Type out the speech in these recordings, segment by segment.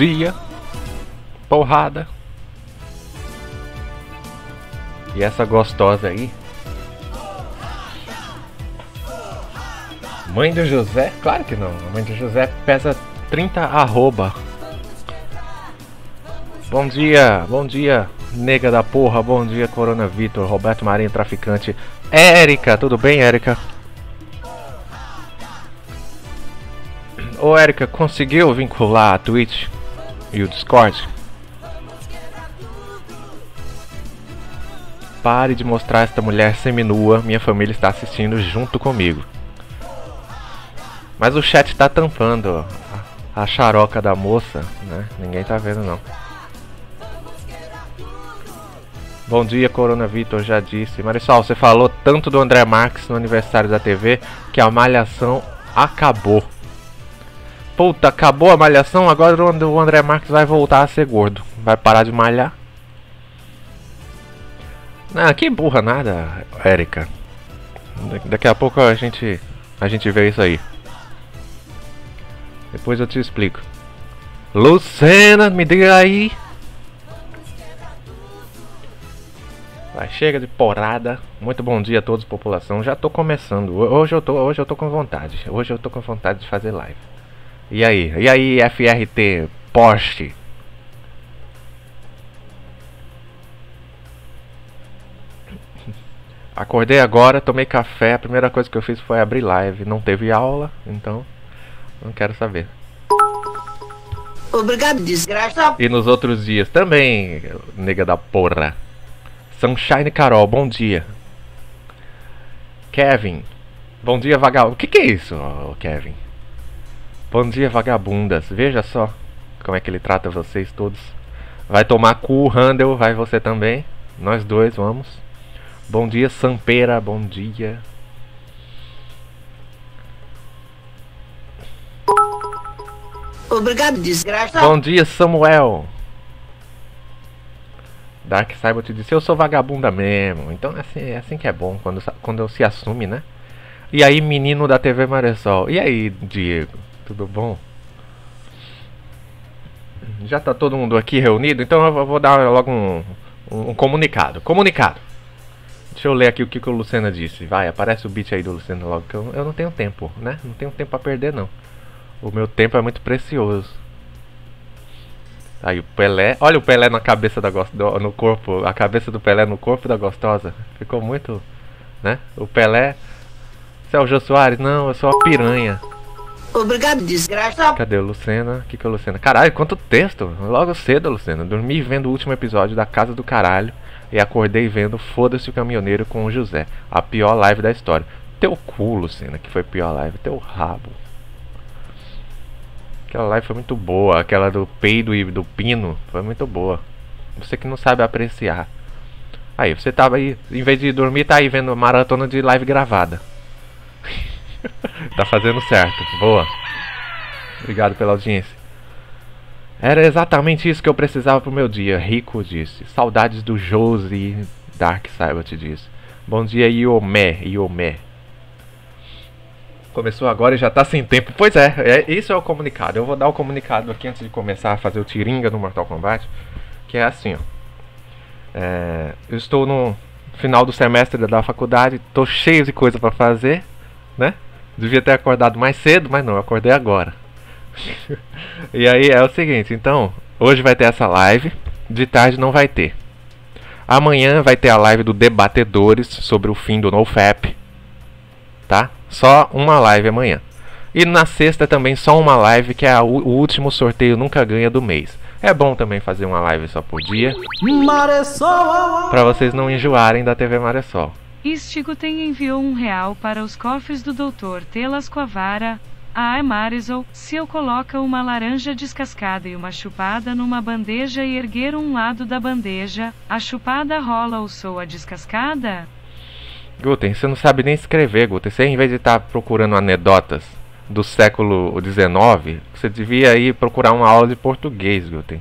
Dia. Porrada. E essa gostosa aí? Mãe do José? Claro que não. A mãe do José pesa 30 arroba. Bom dia, bom dia, nega da porra. Bom dia, Corona Vitor, Roberto Marinho, traficante. Érica, tudo bem, Érica? Ô, Érica, conseguiu vincular a Twitch e o Discord? Pare de mostrar esta mulher seminua. Minha família está assistindo junto comigo. Mas o chat tá tampando a, a charoca da moça, né? Ninguém tá vendo não. Bom dia, Corona Vitor, já disse. Marisol, você falou tanto do André Marques no aniversário da TV que a malhação acabou. Puta, acabou a malhação, agora o André Marques vai voltar a ser gordo. Vai parar de malhar. Ah, que burra nada, Érica. Daqui a pouco a gente a gente vê isso aí. Depois eu te explico. Lucena, me diga aí. Vai, chega de porrada. Muito bom dia a todos, população. Já tô começando. Hoje eu tô, hoje eu tô com vontade. Hoje eu tô com vontade de fazer live. E aí? E aí, FRT Porsche? Acordei agora, tomei café. A primeira coisa que eu fiz foi abrir live. Não teve aula, então não quero saber. Obrigado, desgraça. E nos outros dias também, nega da porra. Sunshine Carol, bom dia. Kevin, bom dia vagabundo. O que, que é isso, Kevin? Bom dia vagabundas. Veja só como é que ele trata vocês todos. Vai tomar cu, Handel, vai você também. Nós dois vamos. Bom dia, Sampera, bom dia. Obrigado, desgraça. Bom dia, Samuel. Dark Cyber te disse, eu sou vagabunda mesmo. Então é assim, é assim que é bom, quando, quando se assume, né? E aí, menino da TV Maressol. E aí, Diego? Tudo bom? Já tá todo mundo aqui reunido, então eu vou dar logo um, um, um comunicado. Comunicado. Deixa eu ler aqui o que, que o Lucena disse. Vai, aparece o beat aí do Lucena logo, que eu, eu não tenho tempo, né? Não tenho tempo pra perder, não. O meu tempo é muito precioso. Aí o Pelé, olha o Pelé na cabeça da gostosa, no corpo, a cabeça do Pelé no corpo da gostosa. Ficou muito, né? O Pelé, você é o Jô Soares? Não, eu sou a piranha. Obrigado, desgraça. Cadê o Lucena? O que que é o Lucena? Caralho, quanto texto! Logo cedo, Lucena. Dormi vendo o último episódio da Casa do Caralho e acordei vendo Foda-se o Caminhoneiro com o José. A pior live da história. Teu cu, Lucena, que foi pior live. Teu rabo. Aquela live foi muito boa. Aquela do peido e do pino foi muito boa. Você que não sabe apreciar. Aí, você tava aí, em vez de dormir, tá aí vendo maratona de live gravada. tá fazendo certo. Boa. Obrigado pela audiência. Era exatamente isso que eu precisava pro meu dia. Rico disse. Saudades do Josie. Dark Cyber disse. Bom dia, Iomé. Iomé. Começou agora e já tá sem tempo. Pois é, é, isso é o comunicado. Eu vou dar o comunicado aqui antes de começar a fazer o tiringa no Mortal Kombat. Que é assim, ó. É, eu estou no final do semestre da faculdade, tô cheio de coisa para fazer, né? Devia ter acordado mais cedo, mas não, eu acordei agora. e aí é o seguinte, então, hoje vai ter essa live, de tarde não vai ter. Amanhã vai ter a live do Debatedores sobre o fim do NoFap, tá? Só uma live amanhã. E na sexta também só uma live, que é a, o último sorteio nunca ganha do mês. É bom também fazer uma live só por dia. Maressol! Pra vocês não enjoarem da TV Maressol. Istigoten enviou um real para os cofres do Dr. Telas Coavara. Ah, Marisol, se eu coloca uma laranja descascada e uma chupada numa bandeja e erguer um lado da bandeja, a chupada rola ou soa descascada? Guten, você não sabe nem escrever, Guten. Você, em vez de estar procurando anedotas do século XIX, você devia ir procurar uma aula de português, Guten.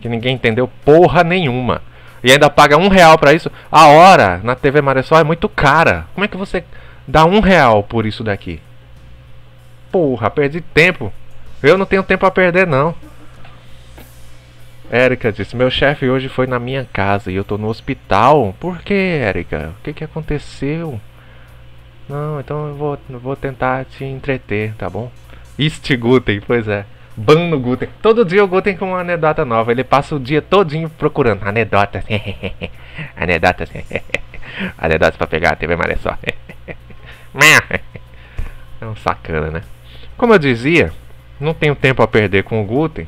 Que ninguém entendeu porra nenhuma. E ainda paga um real pra isso. A hora na TV Maressol é muito cara. Como é que você dá um real por isso daqui? Porra, perdi tempo. Eu não tenho tempo a perder, não. Érica disse: Meu chefe hoje foi na minha casa e eu tô no hospital. Por que, Érica? O que, que aconteceu? Não, então eu vou, vou tentar te entreter, tá bom? Este Guten, pois é. Ban no Guten. Todo dia o Guten com uma anedota nova. Ele passa o dia todinho procurando anedotas. anedotas. anedotas pra pegar a TV Maressó. é um sacana, né? Como eu dizia, não tenho tempo a perder com o Guten.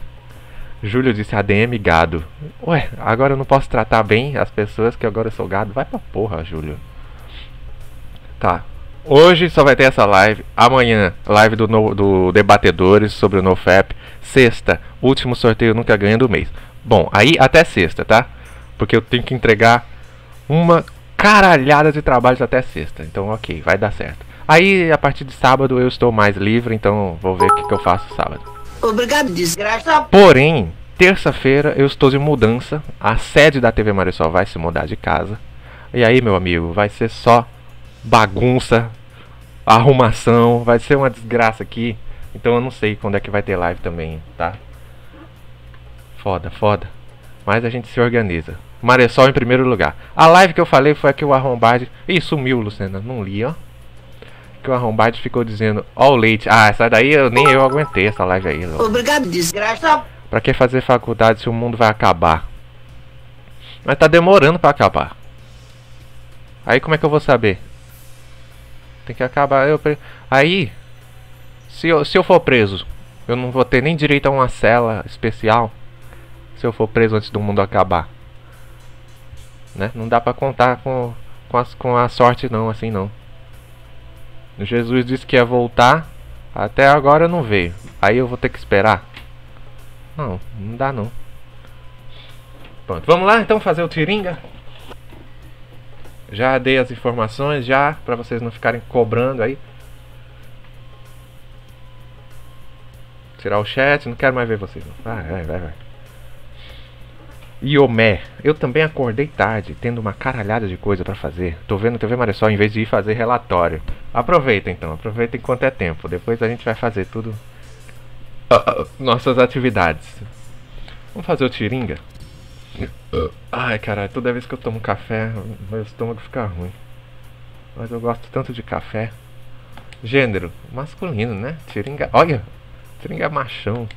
Júlio disse ADM gado. Ué, agora eu não posso tratar bem as pessoas que agora eu sou gado? Vai pra porra, Júlio. Tá. Hoje só vai ter essa live. Amanhã, live do, no, do Debatedores sobre o NoFap. Sexta, último sorteio nunca ganha do mês. Bom, aí até sexta, tá? Porque eu tenho que entregar uma caralhada de trabalhos até sexta. Então, ok, vai dar certo. Aí, a partir de sábado, eu estou mais livre, então vou ver o que, que eu faço sábado. Obrigado, desgraça. Porém, terça-feira eu estou de mudança. A sede da TV Marisol vai se mudar de casa. E aí, meu amigo, vai ser só bagunça, arrumação, vai ser uma desgraça aqui. Então eu não sei quando é que vai ter live também, tá? Foda, foda. Mas a gente se organiza. Maressol em primeiro lugar. A live que eu falei foi a que o Arrombade. Ih, sumiu, Luciana. Não li, ó que o Arrombade ficou dizendo Ó o leite. Ah, essa daí eu, nem eu aguentei essa live aí. Louco. Obrigado, desgraça. Pra que fazer faculdade se o mundo vai acabar? Mas tá demorando pra acabar. Aí como é que eu vou saber? Tem que acabar. Eu, aí, se eu, se eu for preso, eu não vou ter nem direito a uma cela especial. Se eu for preso antes do mundo acabar. Né? Não dá pra contar com, com, as, com a sorte não, assim não. Jesus disse que ia voltar. Até agora não veio. Aí eu vou ter que esperar. Não, não dá não. Pronto, vamos lá então fazer o tiringa. Já dei as informações já para vocês não ficarem cobrando aí. Tirar o chat, não quero mais ver vocês. Não. Vai, vai, vai, vai. Iomé. Eu também acordei tarde, tendo uma caralhada de coisa para fazer. Tô vendo TV Maressol em vez de ir fazer relatório. Aproveita então, aproveita enquanto é tempo. Depois a gente vai fazer tudo. Uh, nossas atividades. Vamos fazer o tiringa? Ai caralho, toda vez que eu tomo café, meu estômago fica ruim. Mas eu gosto tanto de café. Gênero, masculino, né? Tiringa. Olha! Tiringa machão.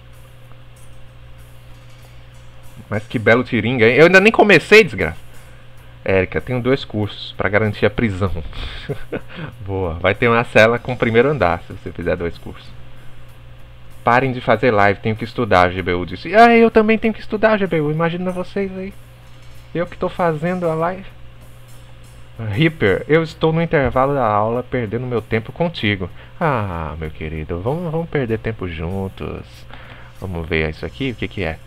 Mas que belo tiringa, hein? Eu ainda nem comecei, desgraça. Érica, tenho dois cursos para garantir a prisão. Boa. Vai ter uma cela com o primeiro andar, se você fizer dois cursos. Parem de fazer live, tenho que estudar, GBU disse. Ah, eu também tenho que estudar, GBU. Imagina vocês aí. Eu que estou fazendo a live. Ripper, eu estou no intervalo da aula perdendo meu tempo contigo. Ah, meu querido, vamos, vamos perder tempo juntos. Vamos ver isso aqui, o que que é?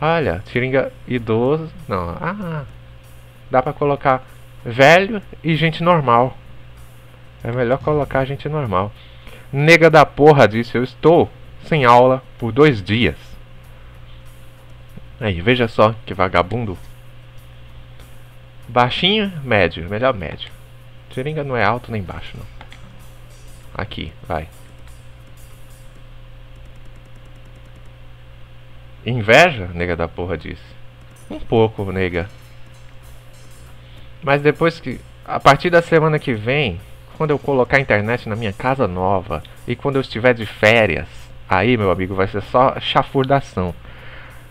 Olha, tiringa idoso. Não, ah. Dá pra colocar velho e gente normal. É melhor colocar gente normal. Nega da porra disse: Eu estou sem aula por dois dias. Aí, veja só que vagabundo. Baixinho, médio. Melhor médio. Tiringa não é alto nem baixo, não. Aqui, vai. Inveja? Nega da porra disse. Um pouco, nega. Mas depois que. A partir da semana que vem, quando eu colocar a internet na minha casa nova e quando eu estiver de férias, aí, meu amigo, vai ser só chafurdação.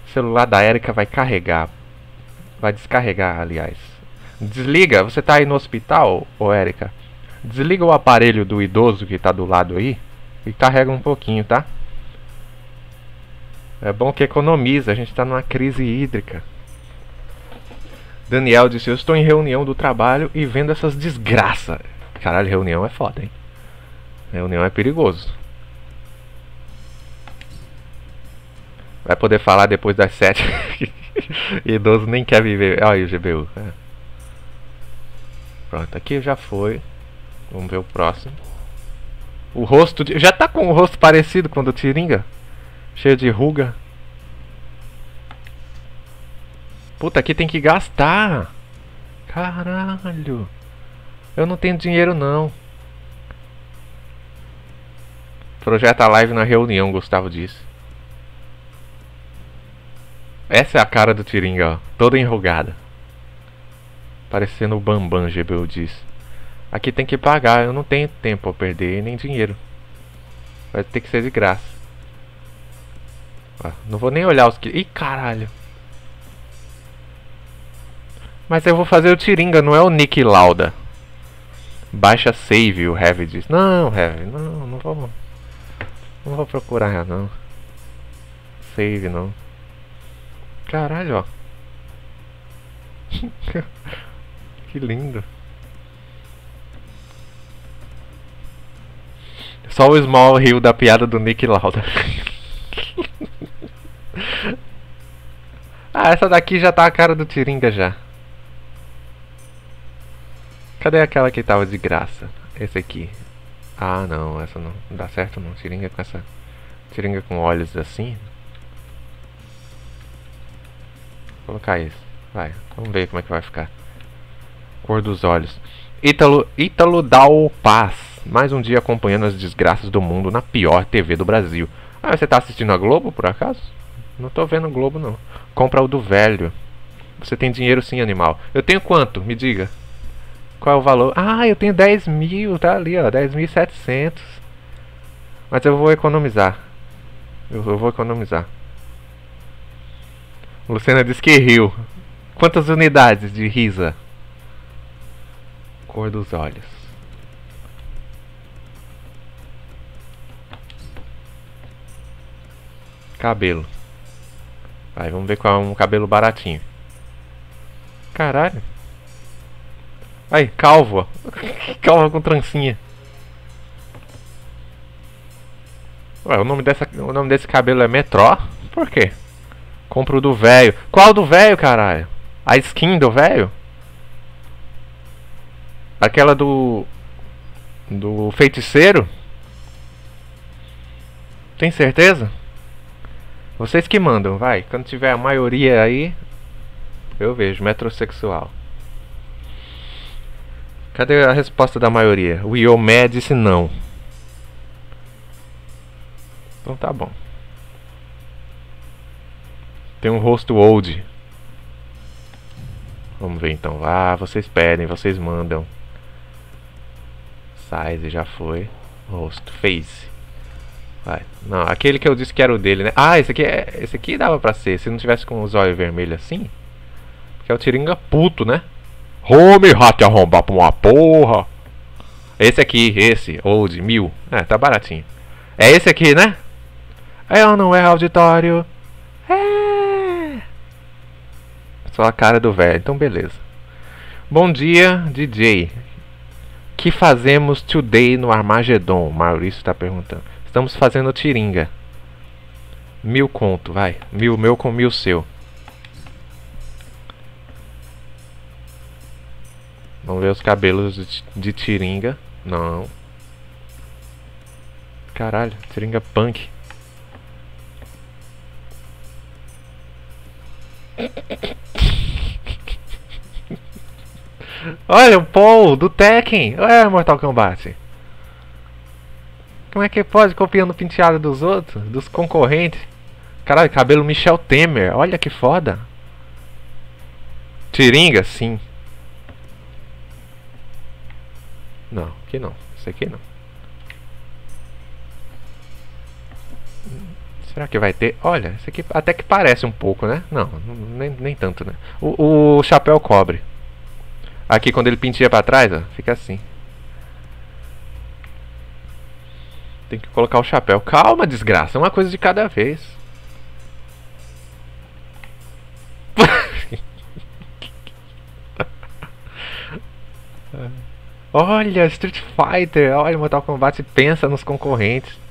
O celular da Erika vai carregar. Vai descarregar, aliás. Desliga, você tá aí no hospital, ô Erika? Desliga o aparelho do idoso que tá do lado aí e carrega um pouquinho, tá? É bom que economiza, a gente está numa crise hídrica. Daniel disse: Eu estou em reunião do trabalho e vendo essas desgraças. Caralho, reunião é foda, hein? Reunião é perigoso. Vai poder falar depois das sete. Idoso nem quer viver. Olha aí o GBU. É. Pronto, aqui já foi. Vamos ver o próximo. O rosto. De... Já tá com o rosto parecido com o Tiringa? Cheio de ruga. Puta, aqui tem que gastar. Caralho. Eu não tenho dinheiro não. Projeta live na reunião, Gustavo disse. Essa é a cara do Tiringa, ó. Toda enrugada. Parecendo o Bambam, GBU diz. Aqui tem que pagar, eu não tenho tempo a perder nem dinheiro. Vai ter que ser de graça. Ó, não vou nem olhar os que. Ih, caralho. Mas eu vou fazer o Tiringa, não é o Nick Lauda. Baixa save, o Heavy diz. Não, Heavy, não, não vou. Não vou procurar, não. Save, não. Caralho, ó. que lindo. Só o Small riu da piada do Nick Lauda. ah, essa daqui já tá a cara do Tiringa já. Cadê aquela que tava de graça? Esse aqui. Ah, não, essa não, não dá certo não. Tiringa com essa. Tiringa com olhos assim. Colocar isso. Vai, vamos ver como é que vai ficar. Cor dos olhos. Ítalo, Ítalo Dal Paz. Mais um dia acompanhando as desgraças do mundo na pior TV do Brasil. Ah, você tá assistindo a Globo por acaso? Não tô vendo Globo não. Compra o do velho. Você tem dinheiro sim, animal. Eu tenho quanto? Me diga. Qual é o valor? Ah, eu tenho 10 mil, tá ali, ó, 10.700. Mas eu vou economizar. Eu, eu vou economizar. Luciana disse que riu. Quantas unidades de risa? Cor dos olhos. Cabelo. Vai, vamos ver qual é um cabelo baratinho. Caralho. Aí, calvo. calvo com trancinha. Ué, o nome, dessa, o nome desse cabelo é Metró? Por quê? Compro do velho. Qual do velho, caralho? A skin do velho? Aquela do. Do feiticeiro? Tem certeza? Vocês que mandam, vai. Quando tiver a maioria aí, eu vejo. Metrosexual. Cadê a resposta da maioria? O Iomé disse não. Então tá bom. Tem um rosto old. Vamos ver então. Ah, vocês pedem, vocês mandam. Size já foi. Rosto, face. Vai. Não, aquele que eu disse que era o dele, né? Ah, esse aqui é, esse aqui dava pra ser, se não tivesse com os olhos vermelhos assim. Que é o Tiringa puto, né? Home rato arrombar pra uma porra. Esse aqui, esse, old, mil. É, tá baratinho. É esse aqui, né? É ou não é auditório? É. Só a cara do velho, então beleza. Bom dia, DJ. Que fazemos today no Armagedon? Maurício está perguntando. Estamos fazendo tiringa. Mil conto, vai. Mil meu com mil seu. Vamos ver os cabelos de, de Tiringa. Não. Caralho, Tiringa punk. Olha, o Paul do Tekken. Olha, Mortal Kombat. Como é que pode copiando o penteado dos outros? Dos concorrentes? Caralho, cabelo Michel Temer. Olha que foda. Tiringa, sim. Não, aqui não. Esse aqui não. Será que vai ter? Olha, esse aqui até que parece um pouco, né? Não, nem, nem tanto, né? O, o chapéu cobre. Aqui quando ele pintia pra trás, ó, fica assim. Tem que colocar o chapéu. Calma, desgraça. Uma coisa de cada vez. Olha, Street Fighter, olha, Mortal Kombat pensa nos concorrentes.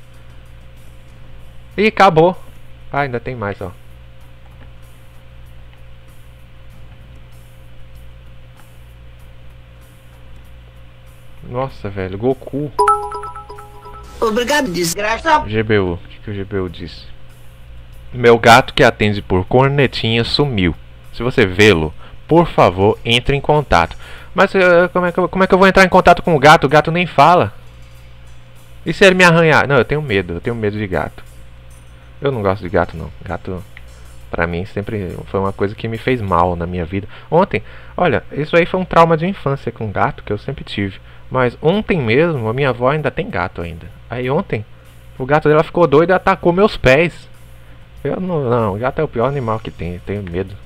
E acabou. Ah, ainda tem mais, ó. Nossa, velho, Goku. Obrigado, desgraça. GBU, o que, que o GBU disse? Meu gato que atende por cornetinha sumiu. Se você vê-lo, por favor, entre em contato. Mas uh, como, é que eu, como é que eu vou entrar em contato com o gato? O gato nem fala. E se ele me arranhar? Não, eu tenho medo. Eu tenho medo de gato. Eu não gosto de gato, não. Gato Pra mim sempre foi uma coisa que me fez mal na minha vida. Ontem, olha, isso aí foi um trauma de infância com gato que eu sempre tive. Mas ontem mesmo, a minha avó ainda tem gato ainda. Aí ontem, o gato dela ficou doido e atacou meus pés. Eu não, não, gato é o pior animal que tem, eu tenho medo.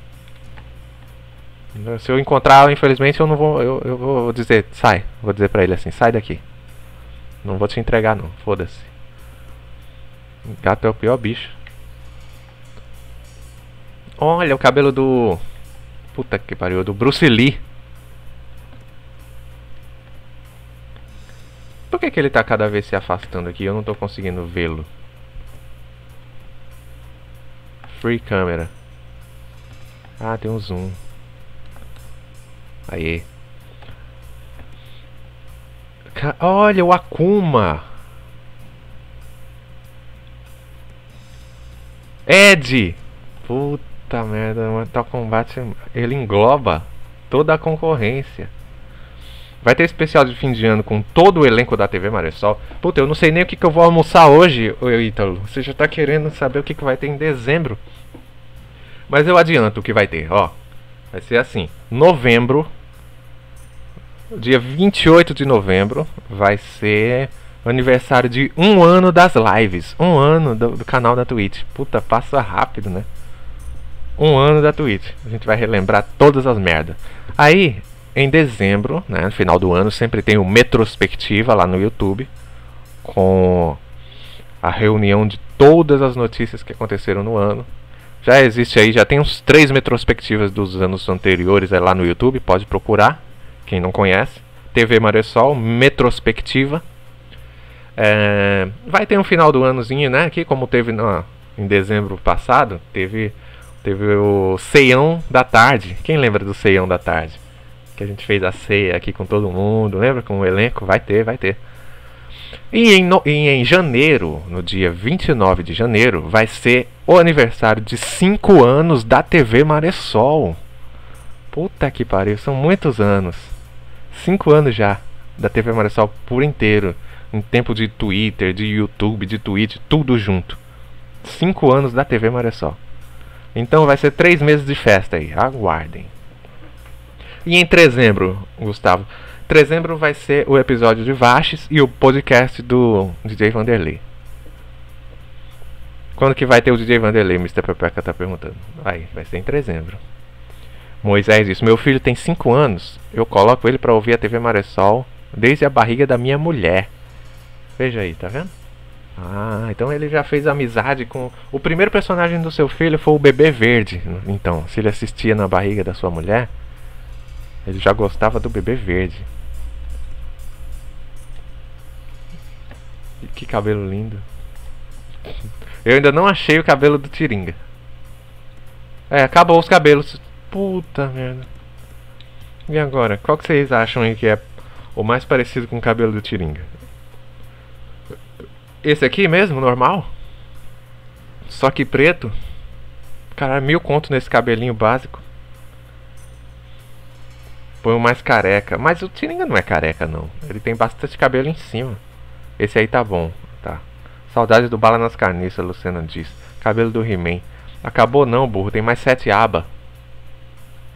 Se eu encontrar, infelizmente, eu não vou, eu, eu vou dizer, sai, vou dizer pra ele assim, sai daqui. Não vou te entregar não, foda-se. Gato é o pior bicho. Olha o cabelo do. Puta que pariu, do Bruce Lee. Por que, que ele tá cada vez se afastando aqui? Eu não tô conseguindo vê-lo. Free camera. Ah, tem um zoom. Ca Olha o Akuma. Ed. Puta. Merda, Mortal Kombat ele engloba toda a concorrência. Vai ter especial de fim de ano com todo o elenco da TV Maressol. Puta, eu não sei nem o que, que eu vou almoçar hoje, Ítalo. Você já tá querendo saber o que, que vai ter em dezembro. Mas eu adianto o que vai ter, ó. Vai ser assim: novembro, dia 28 de novembro, vai ser aniversário de um ano das lives. Um ano do, do canal da Twitch. Puta, passa rápido, né? um ano da Twitch. A gente vai relembrar todas as merdas. Aí, em dezembro, né, no final do ano, sempre tem o Metrospectiva lá no YouTube, com a reunião de todas as notícias que aconteceram no ano. Já existe aí, já tem uns três metrospectivas dos anos anteriores é lá no YouTube, pode procurar, quem não conhece. TV Maressol, Metrospectiva. É, vai ter um final do anozinho, né? Aqui, como teve no, em dezembro passado, teve Teve o Ceião da Tarde. Quem lembra do Ceião da Tarde? Que a gente fez a ceia aqui com todo mundo. Lembra com o elenco? Vai ter, vai ter. E em, no, e em janeiro, no dia 29 de janeiro, vai ser o aniversário de 5 anos da TV Maressol. Puta que pariu, são muitos anos. 5 anos já da TV Maressol por inteiro. Em tempo de Twitter, de YouTube, de Twitch, tudo junto. 5 anos da TV Maressol. Então vai ser três meses de festa aí, aguardem. E em dezembro, Gustavo, dezembro vai ser o episódio de Vashes e o podcast do DJ Vanderlei. Quando que vai ter o DJ Vanderlei? Mr. Pepeca tá perguntando. Aí, vai ser em dezembro. Moisés disse: Meu filho tem 5 anos. Eu coloco ele para ouvir a TV Maressol desde a barriga da minha mulher. Veja aí, tá vendo? Ah, então ele já fez amizade com. O primeiro personagem do seu filho foi o bebê verde. Então, se ele assistia na barriga da sua mulher, ele já gostava do bebê verde. Que cabelo lindo. Eu ainda não achei o cabelo do Tiringa. É, acabou os cabelos. Puta merda. E agora? Qual que vocês acham aí que é o mais parecido com o cabelo do Tiringa? Esse aqui mesmo, normal. Só que preto. Cara, mil conto nesse cabelinho básico. Põe o mais careca. Mas o Tiringa não é careca, não. Ele tem bastante cabelo em cima. Esse aí tá bom, tá. Saudade do Bala nas Carniças, Luciana diz. Cabelo do He-Man. Acabou não, burro. Tem mais sete aba.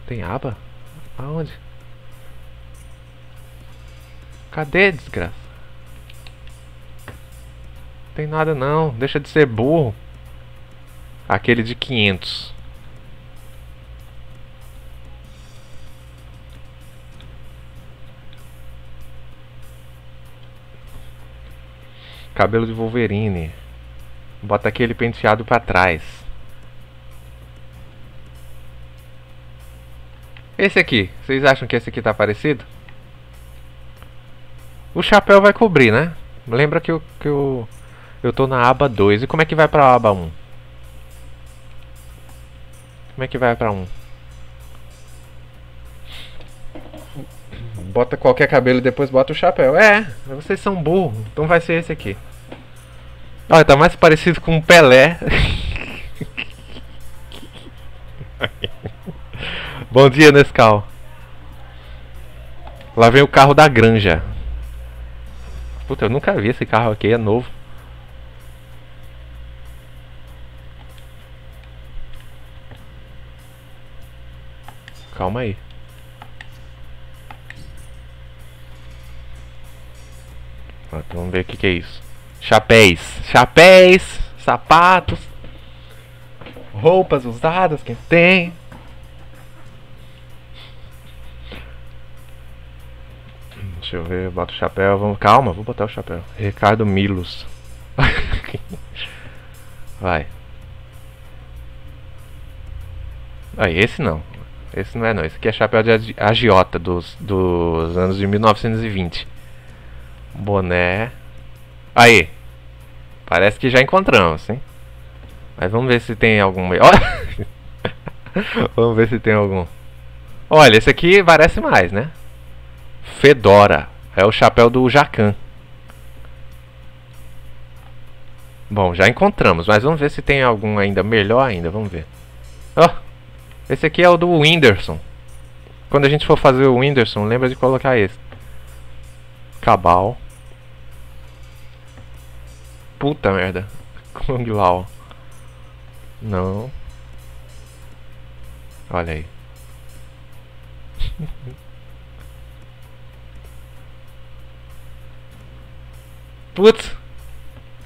Tem aba? Aonde? Cadê, desgraça? Tem nada não, deixa de ser burro. Aquele de 500. Cabelo de Wolverine. Bota aquele penteado para trás. Esse aqui, vocês acham que esse aqui tá parecido? O chapéu vai cobrir, né? Lembra que o, que o eu tô na aba 2. E como é que vai pra aba 1? Como é que vai pra 1? Bota qualquer cabelo e depois bota o chapéu. É, vocês são burros. Então vai ser esse aqui. Olha, tá mais parecido com um Pelé. Bom dia, Nescau. Lá vem o carro da granja. Puta, eu nunca vi esse carro aqui, é novo. Calma aí. Pronto, vamos ver o que, que é isso. Chapéus. Chapéus, sapatos, roupas usadas, quem tem. Deixa eu ver, bota o chapéu. Vamos, calma, vou botar o chapéu. Ricardo Milos. Vai. Aí, esse não. Esse não é não. Esse aqui é chapéu de agiota dos, dos anos de 1920. Boné. Aí. Parece que já encontramos, hein? Mas vamos ver se tem algum. Vamos ver se tem algum. Olha, esse aqui parece mais, né? Fedora. É o chapéu do Jacan. Bom, já encontramos, mas vamos ver se tem algum ainda melhor ainda, vamos ver. Ó, oh, esse aqui é o do Whindersson. Quando a gente for fazer o Whindersson, lembra de colocar esse. Cabal. Puta merda. Kung Lao. Não. Olha aí. Putz!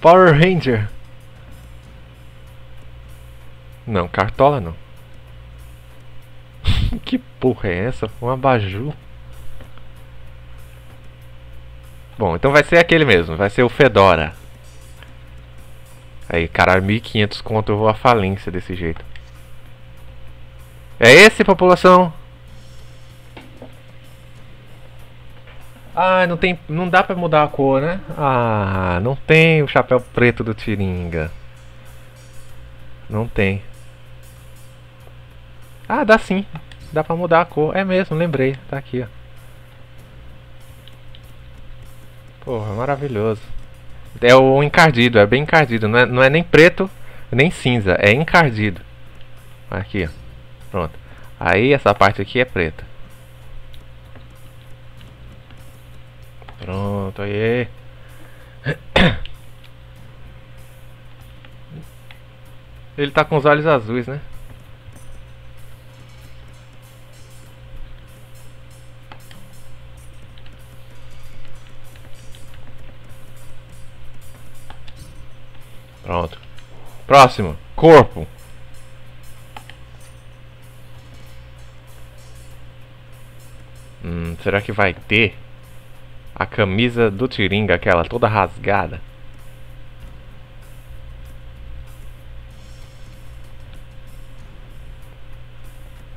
Power Ranger! Não, cartola não. Que porra é essa? Um abajur. Bom, então vai ser aquele mesmo. Vai ser o Fedora. Aí, caralho, 1500 conto eu vou à falência desse jeito. É esse, população? Ah, não tem, não dá pra mudar a cor, né? Ah, não tem o chapéu preto do Tiringa. Não tem. Ah, dá sim. Dá pra mudar a cor. É mesmo, lembrei. Tá aqui, ó. Porra, maravilhoso. É o encardido, é bem encardido. Não é, não é nem preto, nem cinza. É encardido. Aqui, ó. Pronto. Aí essa parte aqui é preta. Pronto, aí. Ele tá com os olhos azuis, né? Pronto. Próximo. Corpo. Hum, será que vai ter? a camisa do Tiringa, aquela toda rasgada.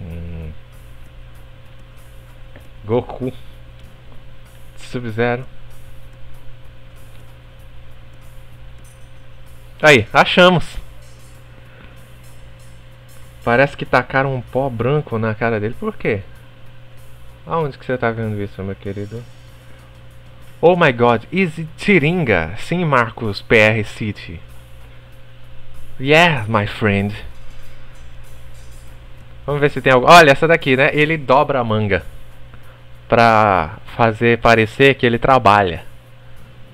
Hum. Goku. Sub-Zero. Aí, achamos. Parece que tacaram um pó branco na cara dele. Por quê? Aonde que você tá vendo isso, meu querido? Oh my god, is it Tiringa? Sim, Marcos, PR City. Yeah, my friend. Vamos ver se tem algo. Olha, essa daqui, né? Ele dobra a manga. Pra fazer parecer que ele trabalha.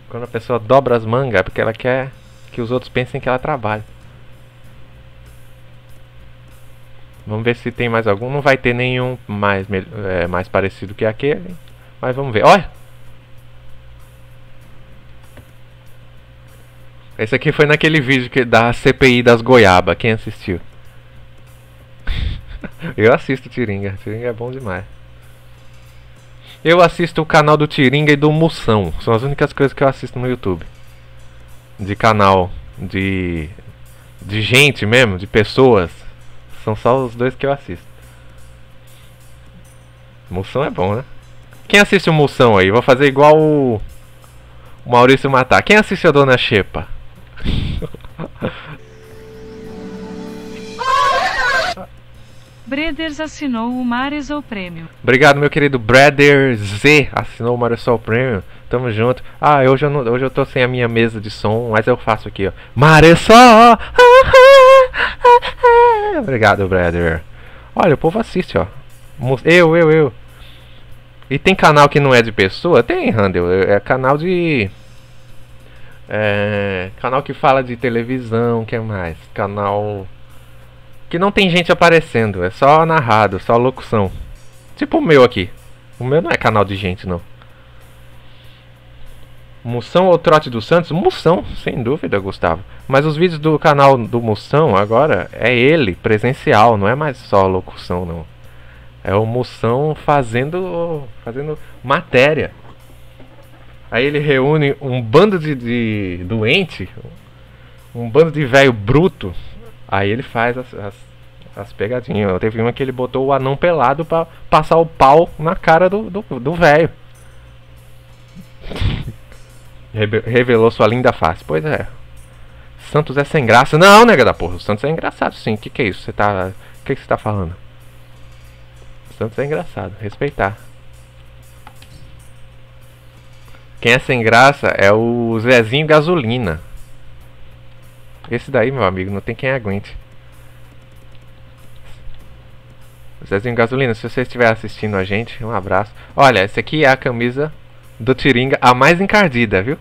Quando a pessoa dobra as mangas é porque ela quer que os outros pensem que ela trabalha. Vamos ver se tem mais algum. Não vai ter nenhum mais, é, mais parecido que aquele. Mas vamos ver. Olha! Esse aqui foi naquele vídeo que, da CPI das goiaba. Quem assistiu? Eu assisto Tiringa. Tiringa é bom demais. Eu assisto o canal do Tiringa e do Moção. São as únicas coisas que eu assisto no YouTube. De canal. De. De gente mesmo, de pessoas. São só os dois que eu assisto. Moção é bom, né? Quem assiste o Moção aí? Vou fazer igual o. o Maurício Matar. Quem assiste a Dona Xepa? Breders assinou o Marisol Prêmio. Obrigado, meu querido Breder Z. Assinou o Marisol Prêmio. Tamo junto. Ah, hoje eu, não, hoje eu tô sem a minha mesa de som, mas eu faço aqui, ó. Marisol! Obrigado, Breder. Olha, o povo assiste, ó. Eu, eu, eu. E tem canal que não é de pessoa? Tem, Randall. É canal de é, canal que fala de televisão, que é mais? Canal que não tem gente aparecendo, é só narrado, só locução. Tipo o meu aqui. O meu não é canal de gente, não. Moção ou Trote dos Santos? Moção, sem dúvida, Gustavo. Mas os vídeos do canal do Moção agora é ele, presencial, não é mais só locução, não. É o Moção fazendo, fazendo matéria. Aí ele reúne um bando de, de doente, um bando de velho bruto. Aí ele faz as, as, as pegadinhas. Teve uma que ele botou o anão pelado pra passar o pau na cara do velho. Do, velho. Revelou sua linda face. Pois é. Santos é sem graça. Não, nega da porra. O Santos é engraçado sim. O que, que é isso? Você tá. O que, você tá falando? O Santos é engraçado. Respeitar. Quem é sem graça é o Zezinho Gasolina. Esse daí, meu amigo, não tem quem aguente. Zezinho Gasolina, se você estiver assistindo a gente, um abraço. Olha, essa aqui é a camisa do Tiringa, a mais encardida, viu?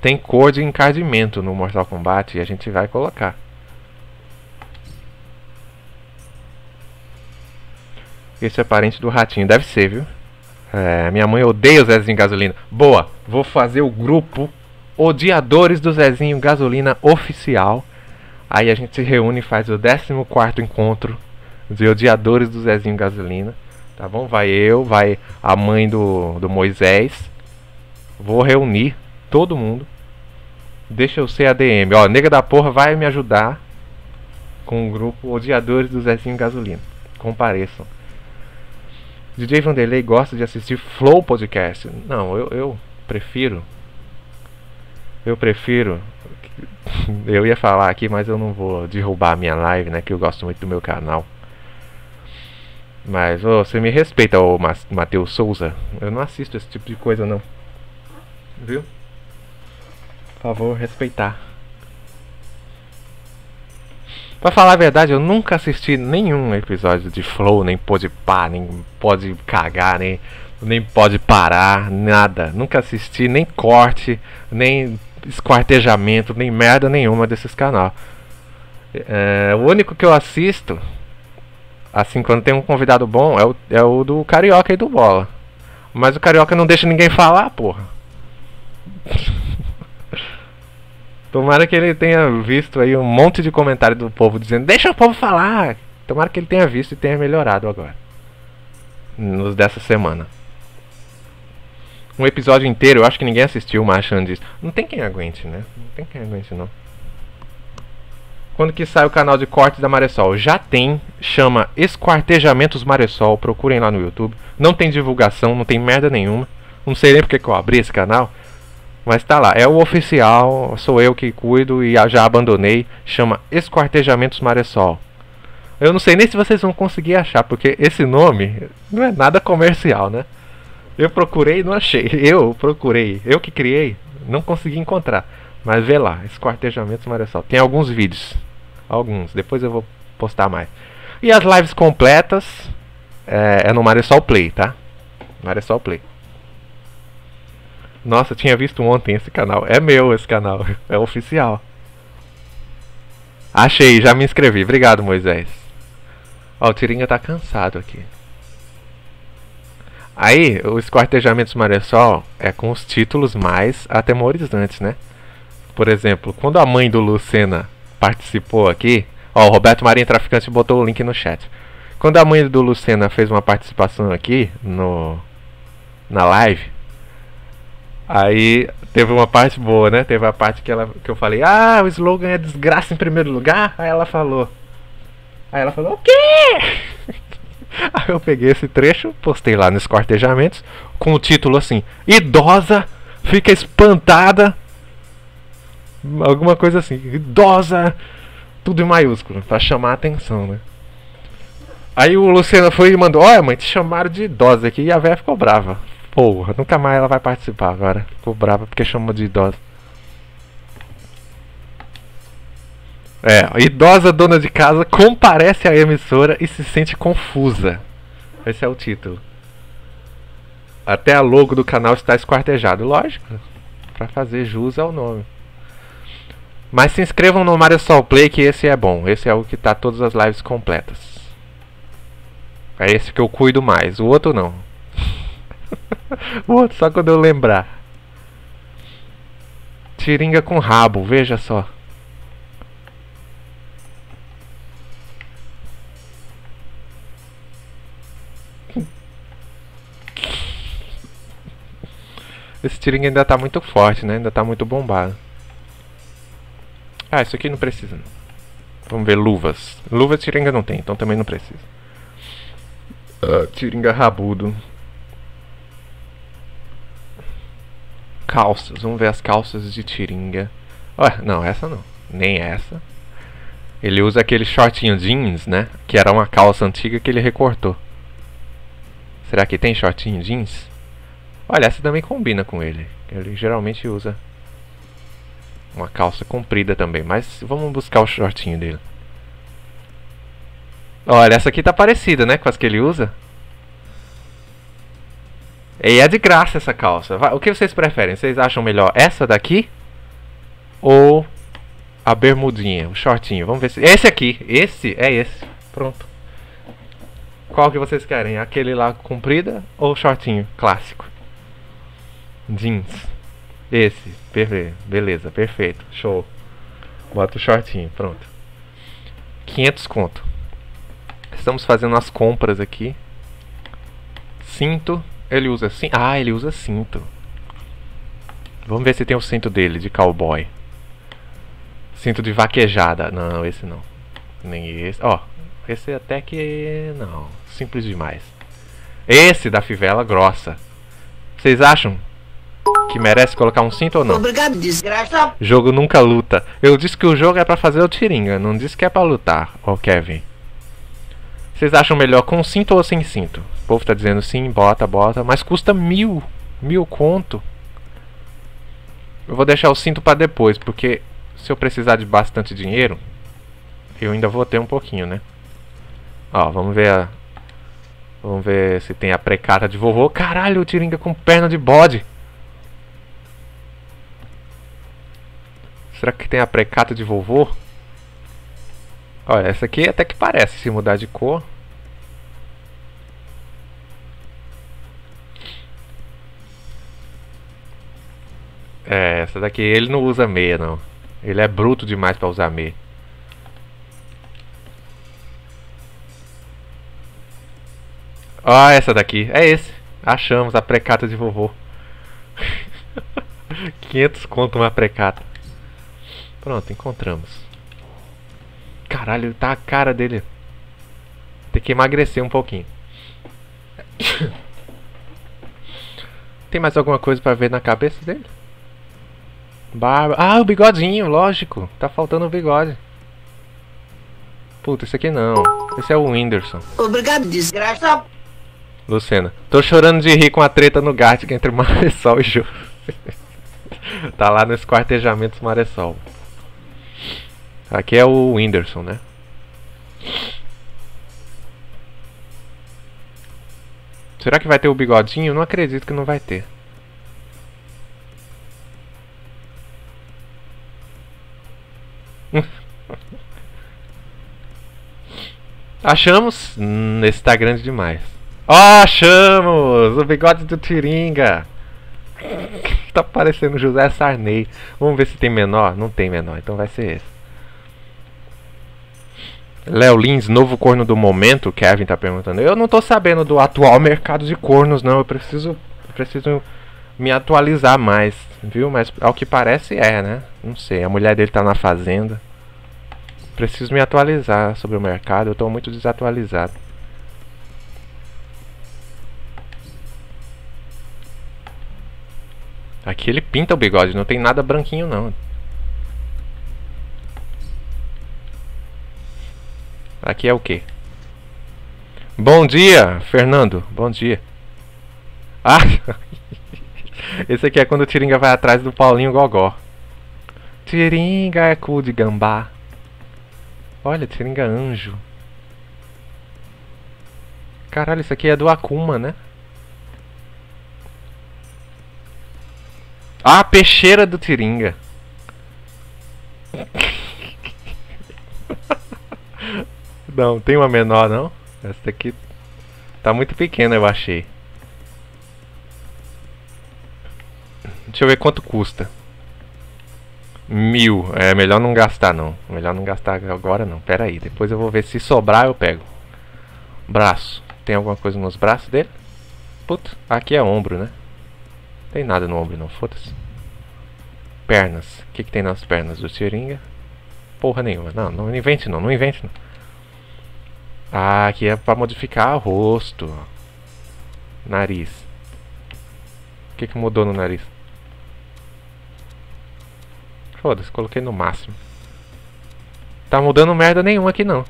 Tem cor de encardimento no Mortal Kombat e a gente vai colocar. Esse é parente do ratinho, deve ser, viu? É, minha mãe odeia o Zezinho Gasolina. Boa, vou fazer o grupo Odiadores do Zezinho Gasolina oficial. Aí a gente se reúne e faz o 14 encontro de odiadores do Zezinho Gasolina. Tá bom? Vai eu, vai a mãe do, do Moisés. Vou reunir todo mundo. Deixa eu ser ADM. Ó, nega da porra vai me ajudar com o grupo Odiadores do Zezinho Gasolina. Compareçam. DJ Vanderlei gosta de assistir Flow Podcast. Não, eu, eu prefiro. Eu prefiro. Eu ia falar aqui, mas eu não vou derrubar a minha live, né? Que eu gosto muito do meu canal. Mas oh, você me respeita, ô Matheus Souza. Eu não assisto esse tipo de coisa, não. Viu? Por favor, respeitar. Pra falar a verdade, eu nunca assisti nenhum episódio de Flow, nem pode pá, nem pode cagar, nem, nem pode parar, nada. Nunca assisti nem corte, nem esquartejamento, nem merda nenhuma desses canal. É, o único que eu assisto, assim, quando tem um convidado bom, é o, é o do Carioca e do Bola. Mas o Carioca não deixa ninguém falar, porra. Tomara que ele tenha visto aí um monte de comentário do povo dizendo: Deixa o povo falar. Tomara que ele tenha visto e tenha melhorado agora. Nos dessa semana. Um episódio inteiro, eu acho que ninguém assistiu, mas achando disso. Não tem quem aguente, né? Não tem quem aguente, não. Quando que sai o canal de cortes da Maressol? Já tem, chama Esquartejamentos Maressol. Procurem lá no YouTube. Não tem divulgação, não tem merda nenhuma. Não sei nem porque que eu abri esse canal. Mas tá lá, é o oficial, sou eu que cuido e já abandonei, chama Esquartejamentos Maressol. Eu não sei nem se vocês vão conseguir achar, porque esse nome não é nada comercial, né? Eu procurei e não achei. Eu procurei, eu que criei, não consegui encontrar. Mas vê lá, Esquartejamentos Maressol. Tem alguns vídeos, alguns, depois eu vou postar mais. E as lives completas é, é no Maressol Play, tá? Maressol Play. Nossa, tinha visto ontem esse canal. É meu esse canal. É oficial. Achei, já me inscrevi. Obrigado, Moisés. Ó, o Tirinha tá cansado aqui. Aí, o Esquartejamentos Maressol é com os títulos mais atemorizantes, né? Por exemplo, quando a mãe do Lucena participou aqui, ó, o Roberto Marinho Traficante botou o link no chat. Quando a mãe do Lucena fez uma participação aqui no na live, Aí teve uma parte boa, né? Teve a parte que, ela, que eu falei, ah, o slogan é desgraça em primeiro lugar. Aí ela falou. Aí ela falou, o quê? Aí eu peguei esse trecho, postei lá nos cortejamentos, com o título assim, idosa fica espantada. Alguma coisa assim, idosa, tudo em maiúsculo, pra chamar a atenção, né? Aí o Luciano foi e mandou, olha mãe, te chamaram de idosa aqui e a velha ficou brava. Porra, nunca mais ela vai participar agora. Ficou brava porque chamou de idosa. É, idosa dona de casa comparece à emissora e se sente confusa. Esse é o título. Até a logo do canal está esquartejado, lógico, para fazer jus ao nome. Mas se inscrevam no Mario Sol Play que esse é bom. Esse é o que tá todas as lives completas. É esse que eu cuido mais, o outro não. o outro só quando eu lembrar. Tiringa com rabo, veja só. Esse tiringa ainda tá muito forte, né? Ainda tá muito bombado. Ah, isso aqui não precisa. Vamos ver luvas. Luvas tiringa não tem, então também não precisa. Uh, tiringa rabudo. Calças. Vamos ver as calças de tiringa. Ué, não, essa não. Nem essa. Ele usa aquele shortinho jeans, né? Que era uma calça antiga que ele recortou. Será que tem shortinho jeans? Olha, essa também combina com ele. Ele geralmente usa uma calça comprida também. Mas vamos buscar o shortinho dele. Olha, essa aqui tá parecida, né? Com as que ele usa. E é de graça essa calça. O que vocês preferem? Vocês acham melhor essa daqui? Ou a bermudinha, o shortinho? Vamos ver se... Esse aqui. Esse é esse. Pronto. Qual que vocês querem? Aquele lá comprida ou shortinho clássico? jeans. Esse, perfeito. Beleza, perfeito. Show. Bota o shortinho, pronto. 500 conto. Estamos fazendo as compras aqui. Cinto. Ele usa cinto. Ah, ele usa cinto. Vamos ver se tem o cinto dele, de cowboy. Cinto de vaquejada. Não, esse não. Nem esse. Ó, esse até que... Não, simples demais. Esse da fivela grossa. Vocês acham que merece colocar um cinto ou não? Obrigado, desgraça. Jogo nunca luta. Eu disse que o jogo é pra fazer o tiringa, não disse que é pra lutar, ô Kevin. Vocês acham melhor com cinto ou sem cinto? O povo tá dizendo sim, bota, bota, mas custa mil, mil conto. Eu vou deixar o cinto pra depois, porque se eu precisar de bastante dinheiro, eu ainda vou ter um pouquinho, né? Ó, vamos ver a... Vamos ver se tem a precata de vovô. Caralho, o Tiringa com perna de bode. Será que tem a precata de vovô? Olha, essa aqui até que parece se mudar de cor. É, essa daqui ele não usa meia não. Ele é bruto demais para usar meia. Ó, essa daqui. É esse. Achamos a precata de vovô. 500 conto uma precata. Pronto, encontramos. Caralho, tá a cara dele. Tem que emagrecer um pouquinho. Tem mais alguma coisa pra ver na cabeça dele? Barba. Ah, o bigodinho, lógico. Tá faltando o bigode. Puta, esse aqui não. Esse é o Whindersson. Obrigado, desgraça. Lucena. Tô chorando de rir com a treta no Gartic entre Maressol e Jô. tá lá no esquartejamento Maressol. Aqui é o Whindersson, né? Será que vai ter o bigodinho? Não acredito que não vai ter. Achamos? Hum, esse tá grande demais. Oh, achamos! O bigode do Tiringa! tá parecendo José Sarney. Vamos ver se tem menor. Não tem menor, então vai ser esse. Léo Lins, novo corno do momento? Kevin tá perguntando. Eu não tô sabendo do atual mercado de cornos, não. Eu preciso, preciso me atualizar mais, viu? Mas ao que parece é, né? Não sei. A mulher dele tá na fazenda. Preciso me atualizar sobre o mercado. Eu tô muito desatualizado. Aqui ele pinta o bigode, não tem nada branquinho não. Aqui é o que? Bom dia, Fernando. Bom dia. Ah! Esse aqui é quando o Tiringa vai atrás do Paulinho Gogó. Tiringa é cu de gambá. Olha, Tiringa anjo. Caralho, isso aqui é do Akuma, né? Ah, peixeira do Tiringa. Não, tem uma menor não? Essa aqui. Tá muito pequena, eu achei. Deixa eu ver quanto custa. Mil. É melhor não gastar não. Melhor não gastar agora não. Pera aí. Depois eu vou ver se sobrar eu pego. Braço. Tem alguma coisa nos braços dele? Puta. Aqui é ombro, né? Tem nada no ombro não. Foda-se. Pernas. O que, que tem nas pernas do seringa? Porra nenhuma. Não, não invente não. Não invente não. Ah, aqui é pra modificar rosto. Nariz. O que, que mudou no nariz? Foda-se, coloquei no máximo. Tá mudando merda nenhuma aqui não.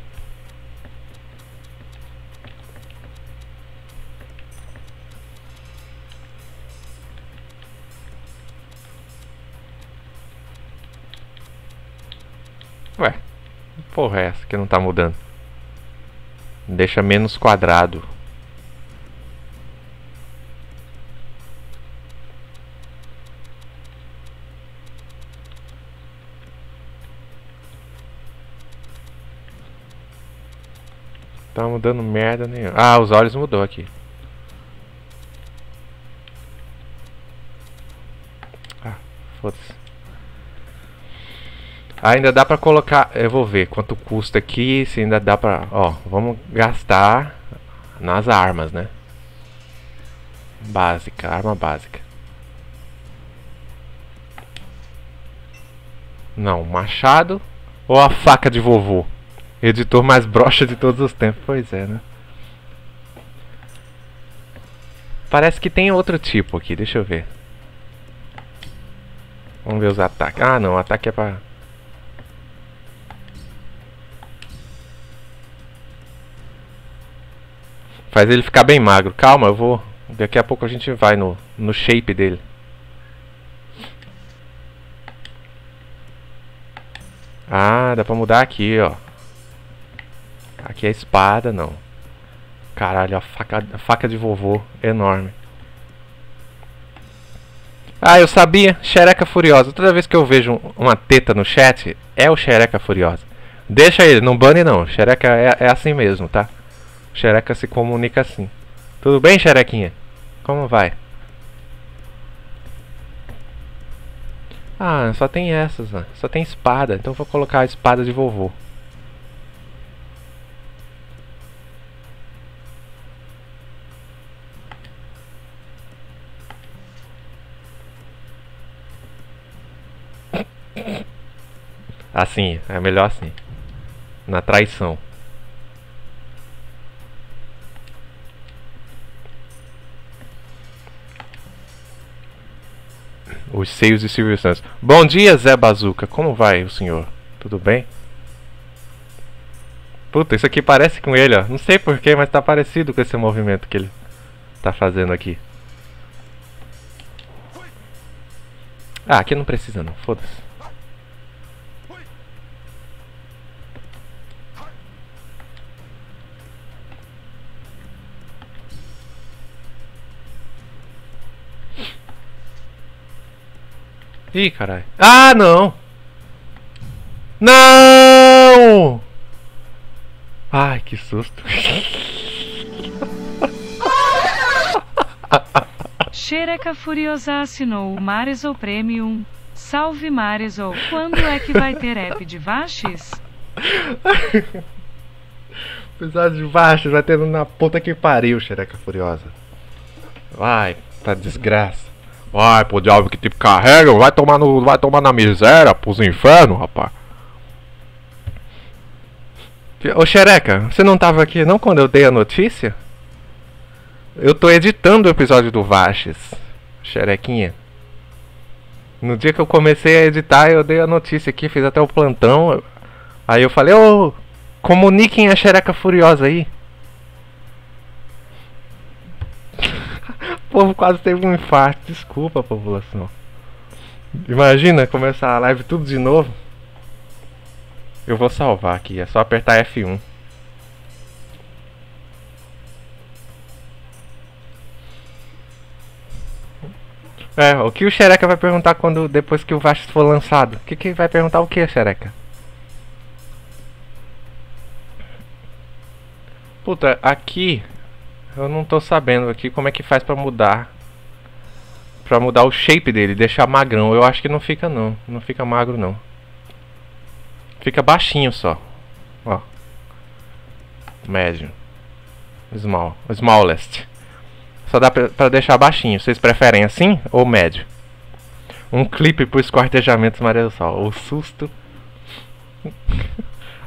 Ué, porra é essa que não tá mudando? Deixa menos quadrado. Tá mudando merda nenhuma. Ah, os olhos mudou aqui. Ah, foda-se. Ainda dá pra colocar... Eu vou ver quanto custa aqui, se ainda dá pra... Ó, vamos gastar nas armas, né? Básica, arma básica. Não, machado ou a faca de vovô? Editor mais broxa de todos os tempos. Pois é, né? Parece que tem outro tipo aqui, deixa eu ver. Vamos ver os ataques. Ah, não, o ataque é pra... Faz ele ficar bem magro. Calma, eu vou... Daqui a pouco a gente vai no, no shape dele. Ah, dá pra mudar aqui, ó. Aqui é espada, não. Caralho, a faca, a faca de vovô, enorme. Ah, eu sabia, xereca furiosa. Toda vez que eu vejo uma teta no chat, é o xereca furiosa. Deixa ele, não bane não. Xereca é, é assim mesmo, tá? Xereca se comunica assim. Tudo bem, xerequinha? Como vai? Ah, só tem essas, né? Só tem espada. Então vou colocar a espada de vovô. Assim, é melhor assim. Na traição. Os seios de Silvio Santos. Bom dia, Zé Bazuca. Como vai o senhor? Tudo bem? Puta, isso aqui parece com ele, ó. Não sei porquê, mas tá parecido com esse movimento que ele tá fazendo aqui. Ah, aqui não precisa não, foda-se. Ih, caralho. Ah, não! Não! Ai, que susto. Xereca Furiosa assinou o Marisol Premium. Salve Marisol. Quando é que vai ter app de Vashes? Episódio de Vashes vai ter na puta que pariu, Xereca Furiosa. Vai, tá desgraça. Vai pro diabo que te carrega, vai tomar, no, vai tomar na miséria, pros infernos, rapaz. Ô Xereca, você não tava aqui não quando eu dei a notícia? Eu tô editando o episódio do Vashes, Xerequinha. No dia que eu comecei a editar, eu dei a notícia aqui, fiz até o plantão. Aí eu falei, ô, comuniquem a Xereca Furiosa aí. Povo quase teve um infarto. Desculpa, população. Imagina começar a live tudo de novo. Eu vou salvar aqui, é só apertar F1. É, o que o Xereca vai perguntar quando depois que o Vasco for lançado? O que, que vai perguntar o que, Xereca? Puta, aqui Eu não tô sabendo aqui como é que faz pra mudar. Pra mudar o shape dele, deixar magrão. Eu acho que não fica não. Não fica magro não. Fica baixinho só. Ó. Médio. Small. Smallest. Só dá pra, pra deixar baixinho. Vocês preferem assim ou médio? Um clipe pro esquartejamento Maria do Sol. O susto.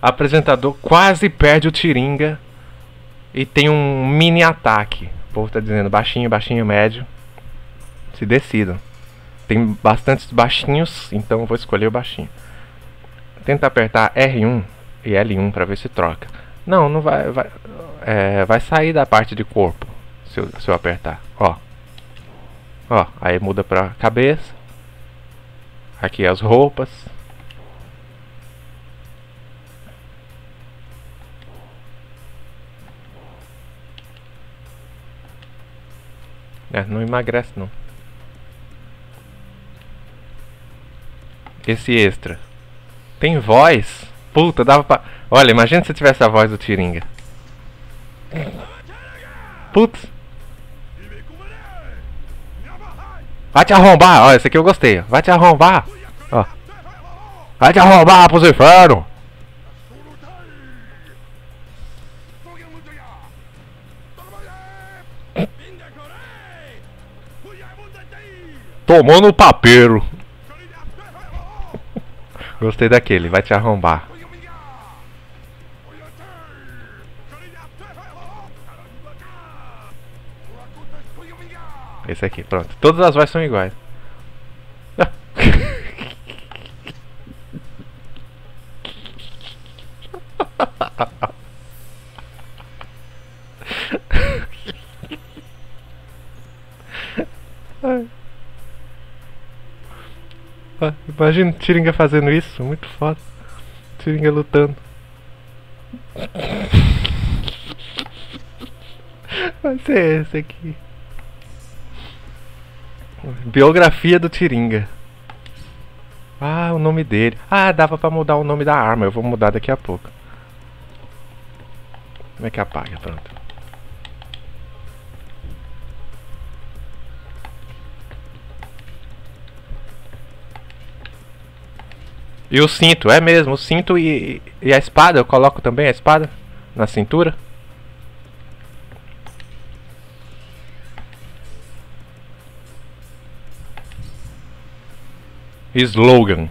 Apresentador quase perde o Tiringa. E tem um mini ataque. O povo tá dizendo baixinho, baixinho, médio. Se decidam. Tem bastantes baixinhos, então eu vou escolher o baixinho. Tenta apertar R1 e L1 para ver se troca. Não, não vai. Vai, é, vai sair da parte de corpo se eu, se eu apertar. Ó. Ó, aí muda pra cabeça. Aqui as roupas. É, não emagrece não. Esse extra. Tem voz? Puta, dava pra... Olha, imagina se tivesse a voz do Tiringa. Putz. Vai te arrombar. Olha, esse aqui eu gostei. Vai te arrombar. Ó. Vai te arrombar pros infernos. Tomou no papeiro. Gostei daquele, vai te arrombar. Esse aqui, pronto. Todas as vozes são iguais. Imagina Tiringa fazendo isso, muito foda. Tiringa lutando. Vai ser esse aqui. Biografia do Tiringa. Ah, o nome dele. Ah, dava pra mudar o nome da arma. Eu vou mudar daqui a pouco. Como é que apaga? Pronto. E o cinto, é mesmo, o cinto e, e a espada, eu coloco também a espada na cintura. Slogan.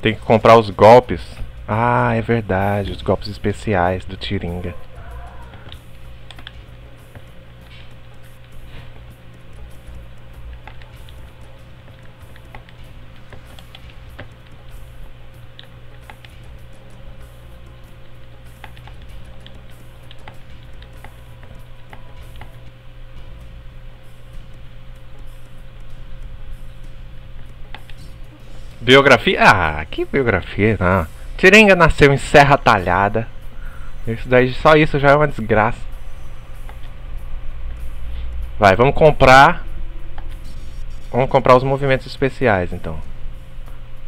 Tem que comprar os golpes. Ah, é verdade, os golpes especiais do Tiringa. Biografia? Ah, que biografia, não. Tiringa nasceu em Serra Talhada. Isso daí, só isso já é uma desgraça. Vai, vamos comprar. Vamos comprar os movimentos especiais, então.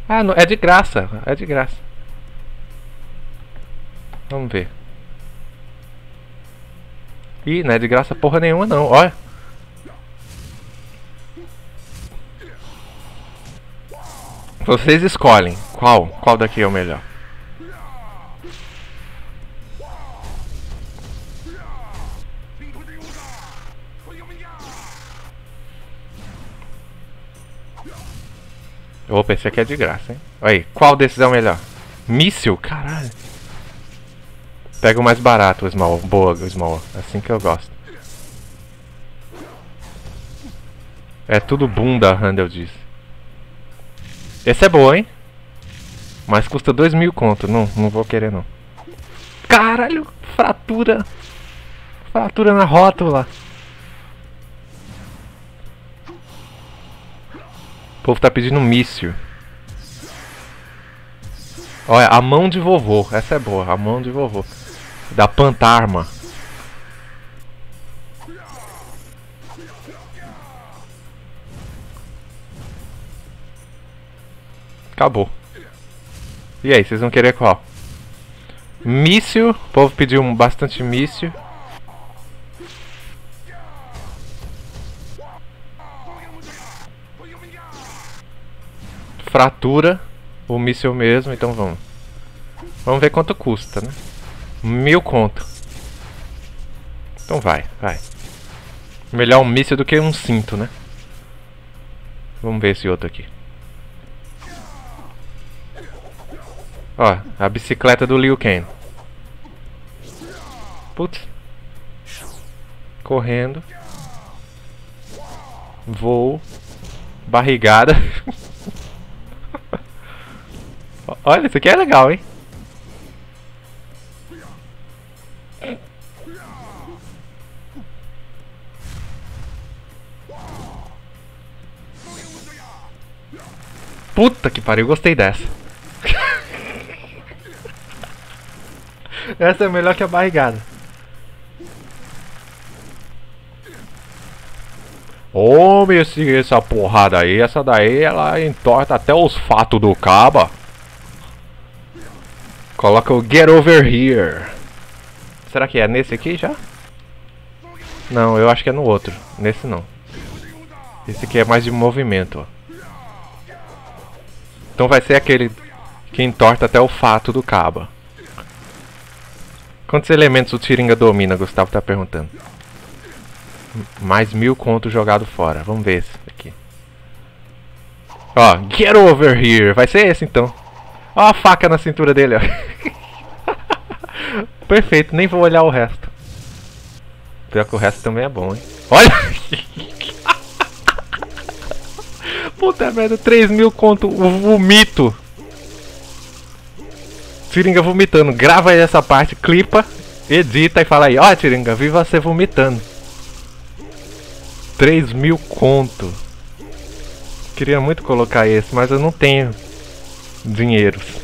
Ah, não, é de graça. É de graça. Vamos ver. Ih, não é de graça porra nenhuma não, olha. Vocês escolhem qual, qual daqui é o melhor. Opa, esse aqui é de graça, hein? Aí, qual desses é o melhor? Míssil? Caralho. Pega o mais barato, o Small. Boa, o Small. Assim que eu gosto. É tudo bunda, Handel disse. Esse é bom, hein? Mas custa dois mil conto. Não, não vou querer, não. Caralho, fratura. Fratura na rótula. O povo tá pedindo míssil. Olha, a mão de vovô. Essa é boa, a mão de vovô. Da Pantarma. Acabou. E aí, vocês vão querer qual? Míssil. O povo pediu bastante míssil. Fratura. O míssil mesmo, então vamos. Vamos ver quanto custa, né? Mil conto. Então vai, vai. Melhor um míssil do que um cinto, né? Vamos ver esse outro aqui. Ó, a bicicleta do Liu Kang. Putz. Correndo. Voo. Barrigada. Olha, isso aqui é legal, hein? Puta que pariu, gostei dessa. Essa é melhor que a barrigada. Homem, essa porrada aí, essa daí, ela entorta até os fatos do caba. Coloca o Get Over Here. Será que é nesse aqui já? Não, eu acho que é no outro. Nesse não. Esse aqui é mais de movimento, ó. Então vai ser aquele que entorta até o fato do caba. Quantos elementos o Tiringa domina, Gustavo tá perguntando. Mais mil contos jogado fora. Vamos ver esse aqui. Ó, get over here. Vai ser esse então. Ó a faca na cintura dele, ó. Perfeito, nem vou olhar o resto. Pior que o resto também é bom, hein? Olha! Puta merda, 3 mil conto, vomito. Tiringa vomitando. Grava aí essa parte, clipa, edita e fala aí, ó Tiringa, vi você vomitando. 3 mil conto. Queria muito colocar esse, mas eu não tenho dinheiros.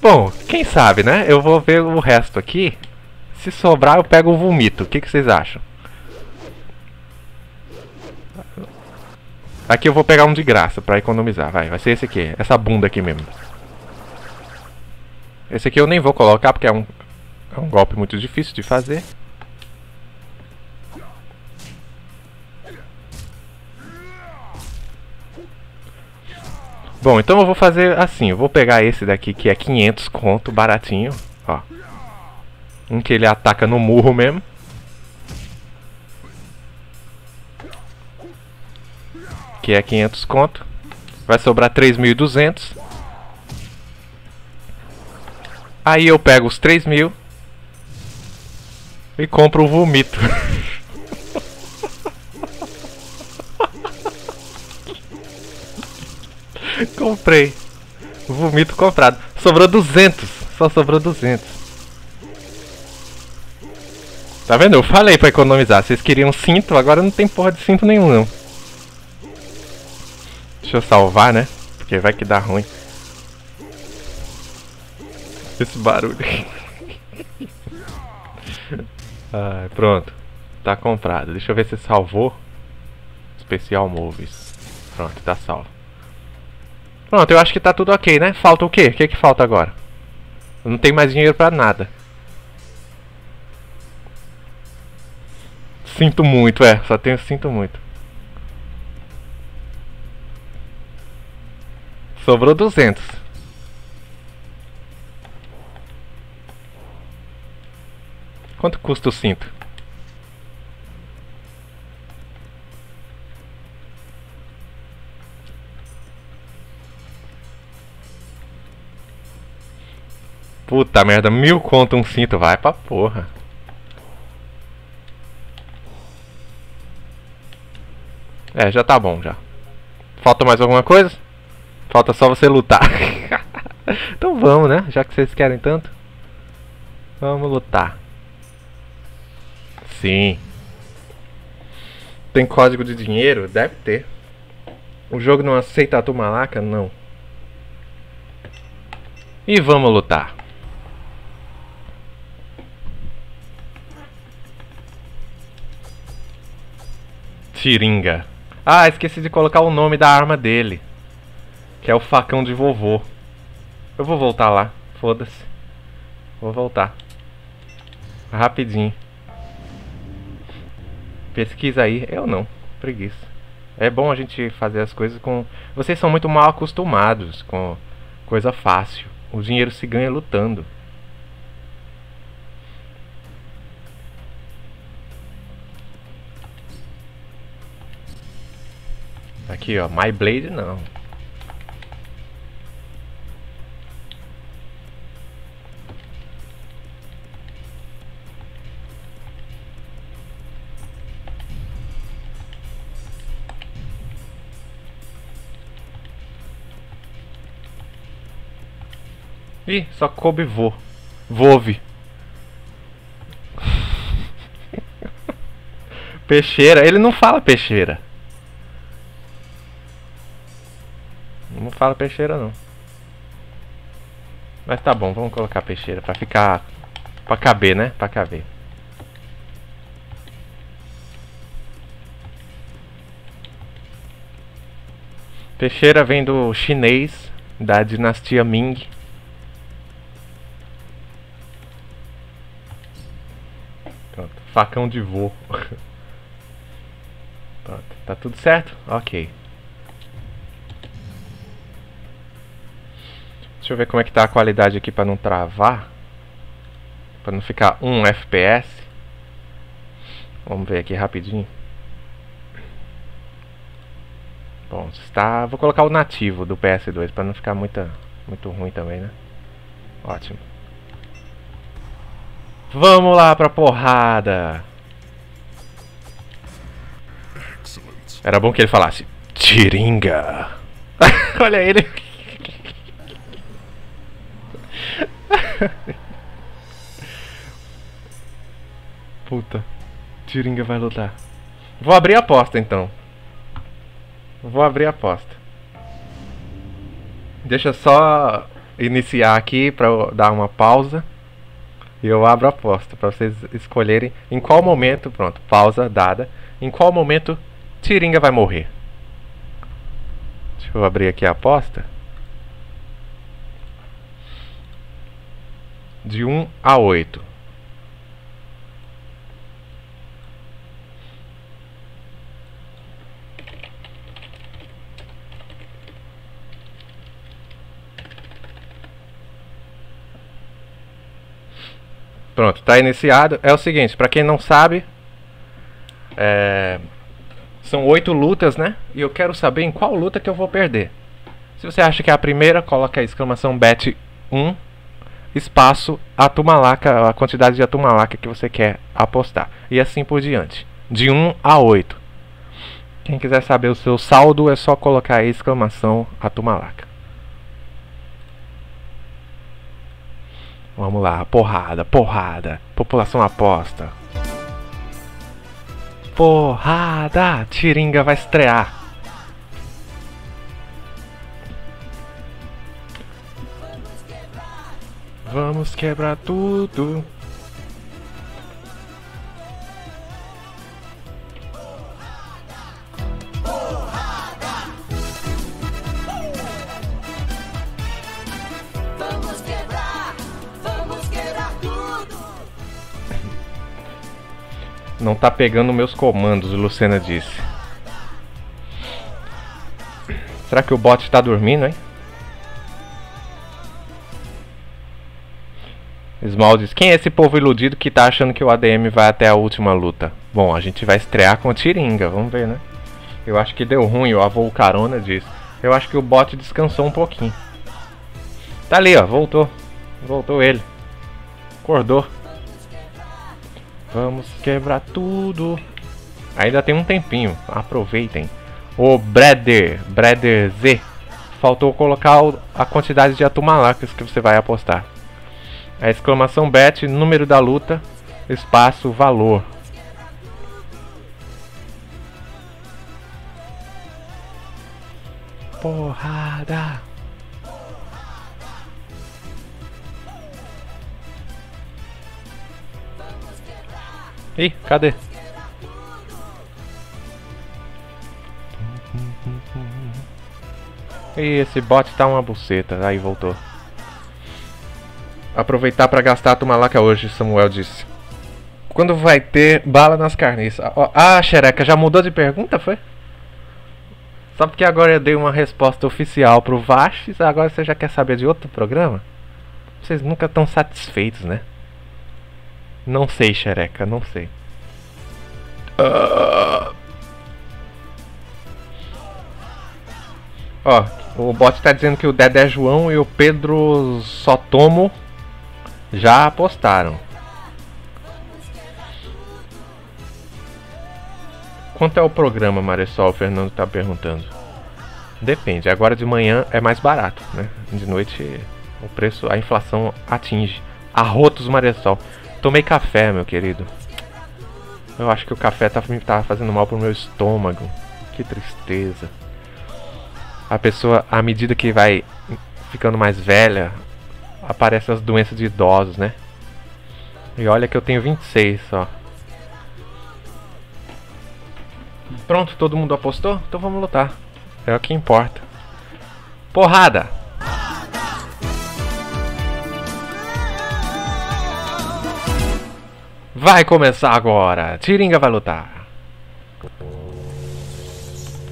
Bom, quem sabe, né? Eu vou ver o resto aqui. Se sobrar, eu pego o vomito. O que, que vocês acham? Aqui eu vou pegar um de graça pra economizar. Vai, vai ser esse aqui. Essa bunda aqui mesmo. Esse aqui eu nem vou colocar porque é um, é um golpe muito difícil de fazer. Bom, então eu vou fazer assim. Eu vou pegar esse daqui que é 500 conto, baratinho. Ó. Um que ele ataca no murro mesmo. Que é 500 conto. Vai sobrar 3.200. Aí eu pego os 3.000 e compro o vomito. Comprei. Vomito comprado. Sobrou 200. Só sobrou 200. Tá vendo? Eu falei pra economizar. Vocês queriam cinto, agora não tem porra de cinto nenhum, não. Deixa eu salvar, né? Porque vai que dá ruim. Esse barulho. ah, pronto. Tá comprado. Deixa eu ver se salvou. Especial Movies. Pronto, tá salvo. Pronto, eu acho que tá tudo ok, né? Falta o quê? O que que falta agora? Eu não tenho mais dinheiro pra nada. Sinto muito, é. Só tenho sinto muito. Sobrou 200. Quanto custa o cinto? Puta merda, mil conto um cinto, vai pra porra. É, já tá bom já. Falta mais alguma coisa? Falta só você lutar. então vamos, né? Já que vocês querem tanto. Vamos lutar. Sim. Tem código de dinheiro? Deve ter. O jogo não aceita a tumalaca? Não. E vamos lutar. Tiringa. Ah, esqueci de colocar o nome da arma dele. Que é o facão de vovô. Eu vou voltar lá. Foda-se. Vou voltar. Rapidinho. Pesquisa aí. Eu não. Preguiça. É bom a gente fazer as coisas com. Vocês são muito mal acostumados com coisa fácil. O dinheiro se ganha lutando. Aqui, ó. My Blade não. Ih, só coube vo. Vove. peixeira, ele não fala peixeira. Não fala peixeira não. Mas tá bom, vamos colocar peixeira pra ficar. pra caber, né? Pra caber. Peixeira vem do chinês, da dinastia Ming. Pronto, facão de vô. Pronto, tá tudo certo? Ok. Deixa eu ver como é que tá a qualidade aqui para não travar. Para não ficar 1 FPS. Vamos ver aqui rapidinho. Bom, está, vou colocar o nativo do PS2 para não ficar muita, muito ruim também, né? Ótimo. Vamos lá pra porrada. Era bom que ele falasse Tiringa. Olha ele. Puta. Tiringa vai lutar. Vou abrir a aposta então. Vou abrir a aposta. Deixa só iniciar aqui pra dar uma pausa. E eu abro a aposta para vocês escolherem em qual momento, pronto, pausa dada, em qual momento Tiringa vai morrer. Deixa eu abrir aqui a aposta. De 1 a 8. Pronto, está iniciado. É o seguinte, para quem não sabe, é, são oito lutas, né? E eu quero saber em qual luta que eu vou perder. Se você acha que é a primeira, coloca a exclamação bet 1, espaço, atumalaca, a quantidade de atumalaca que você quer apostar. E assim por diante. De 1 a 8. Quem quiser saber o seu saldo, é só colocar a exclamação atumalaca. Vamos lá, porrada, porrada. População aposta. Porrada! Tiringa vai estrear. Vamos quebrar tudo. Vamos quebrar, vamos quebrar tudo. Não tá pegando meus comandos, Lucena disse. Será que o bot tá dormindo, hein? Small diz, quem é esse povo iludido que tá achando que o ADM vai até a última luta? Bom, a gente vai estrear com o Tiringa, vamos ver, né? Eu acho que deu ruim, o avô carona diz. Eu acho que o bot descansou um pouquinho. Tá ali, ó, voltou. Voltou ele. Acordou. Vamos quebrar tudo. Ainda tem um tempinho, aproveitem. O Breder, Breder Z, faltou colocar a quantidade de atumalacas que você vai apostar. A exclamação bet, número da luta, espaço, valor. Porrada! Ih, cadê? E esse bot tá uma buceta. Aí voltou. Aproveitar pra gastar a tumalaca hoje, Samuel disse. Quando vai ter bala nas carniças? Ó, Ah, xereca, já mudou de pergunta, foi? Só porque agora eu dei uma resposta oficial pro Vashes, agora você já quer saber de outro programa? Vocês nunca estão satisfeitos, né? Não sei, xereca, não sei. Ah. Ó, o bot tá dizendo que o Dedé João e o Pedro Sotomo já apostaram. Quanto é o programa, Marisol? O Fernando tá perguntando. Depende, agora de manhã é mais barato, né? De noite o preço, a inflação atinge. Arrotos Marisol. Tomei café, meu querido. Eu acho que o café tá, tá fazendo mal pro meu estômago. Que tristeza. A pessoa, à medida que vai ficando mais velha, aparecem as doenças de idosos, né? E olha que eu tenho 26 só. Pronto, todo mundo apostou? Então vamos lutar. É o que importa. Porrada! Vai começar agora! Tiringa vai lutar!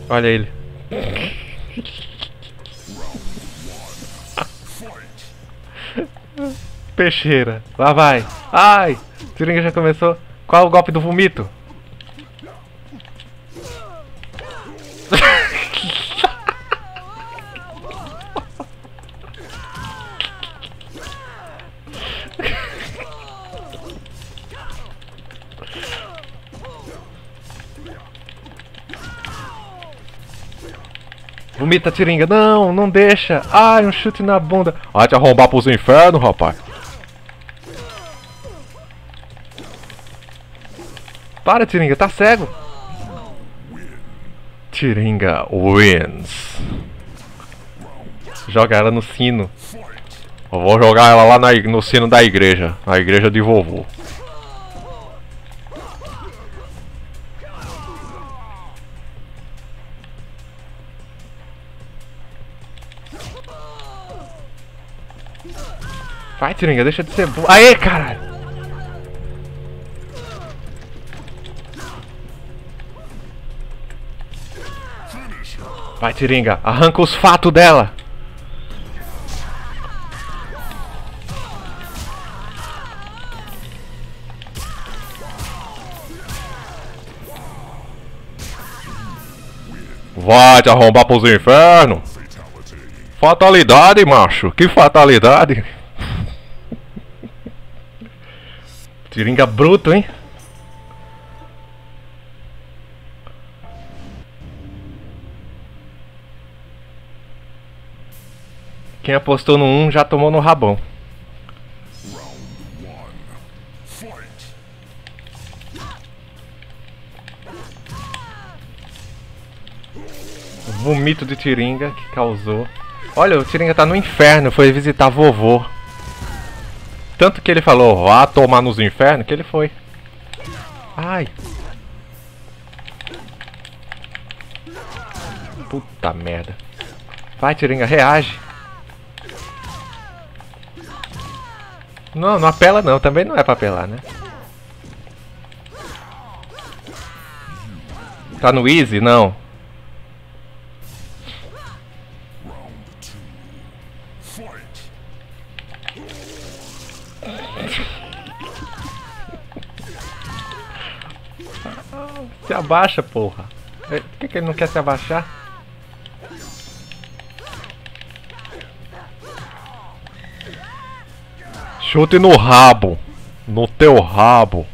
Olha ele. Peixeira, lá vai! Ai! Tiringa já começou. Qual o golpe do vomito? Vomita tiringa. Não, não deixa. Ai, um chute na bunda. Vai te arrombar pros infernos, rapaz. Para, Tiringa, tá cego. Tiringa wins. Joga ela no sino. Eu vou jogar ela lá na, no sino da igreja. Na igreja de vovô. Vai, Tiringa, deixa de ser burro. Aê, caralho! Vai, Tiringa, arranca os fatos dela! Vai te arrombar pros infernos! Fatalidade, macho! Que fatalidade! Tiringa bruto, hein? Quem apostou no 1 já tomou no rabão. Vomito de Tiringa que causou. Olha, o Tiringa tá no inferno, foi visitar vovô. Tanto que ele falou, vá tomar nos infernos, que ele foi. Ai. Puta merda. Vai, Tiringa, reage. Não, não apela não, também não é pra apelar, né? Tá no easy? Não. Se abaixa, porra. Eh, Por que, que ele não quer se abaixar? Chute no rabo. No teu rabo.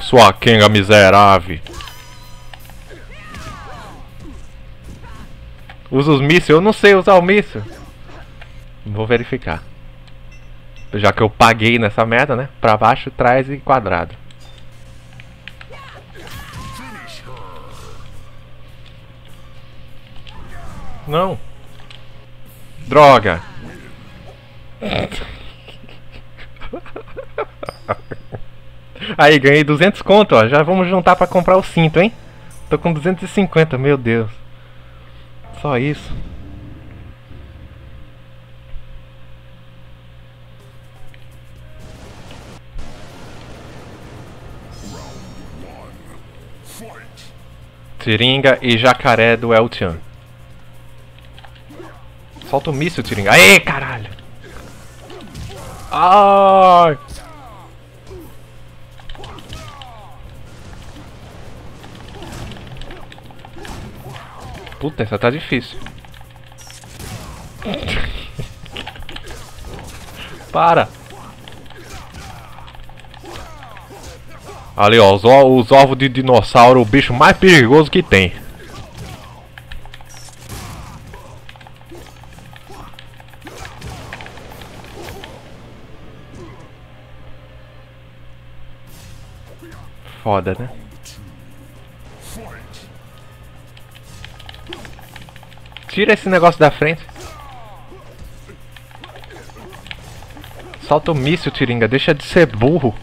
Sua quenga miserável. Usa os mísseis? Eu não sei usar o míssil. Vou verificar. Já que eu paguei nessa merda, né? Pra baixo, trás e quadrado. Não. Droga. Aí, ganhei 200 conto, ó. Já vamos juntar pra comprar o cinto, hein? Tô com 250, meu Deus. Só isso. Tiringa e jacaré do El Chan. Solta o míssil, Tiringa. Aê, caralho! Ai! Puta, essa tá difícil. Para! Ali, ó, os, os ovos de dinossauro, o bicho mais perigoso que tem. Foda, né? Tira esse negócio da frente. Solta o míssil, Tiringa. Deixa de ser burro.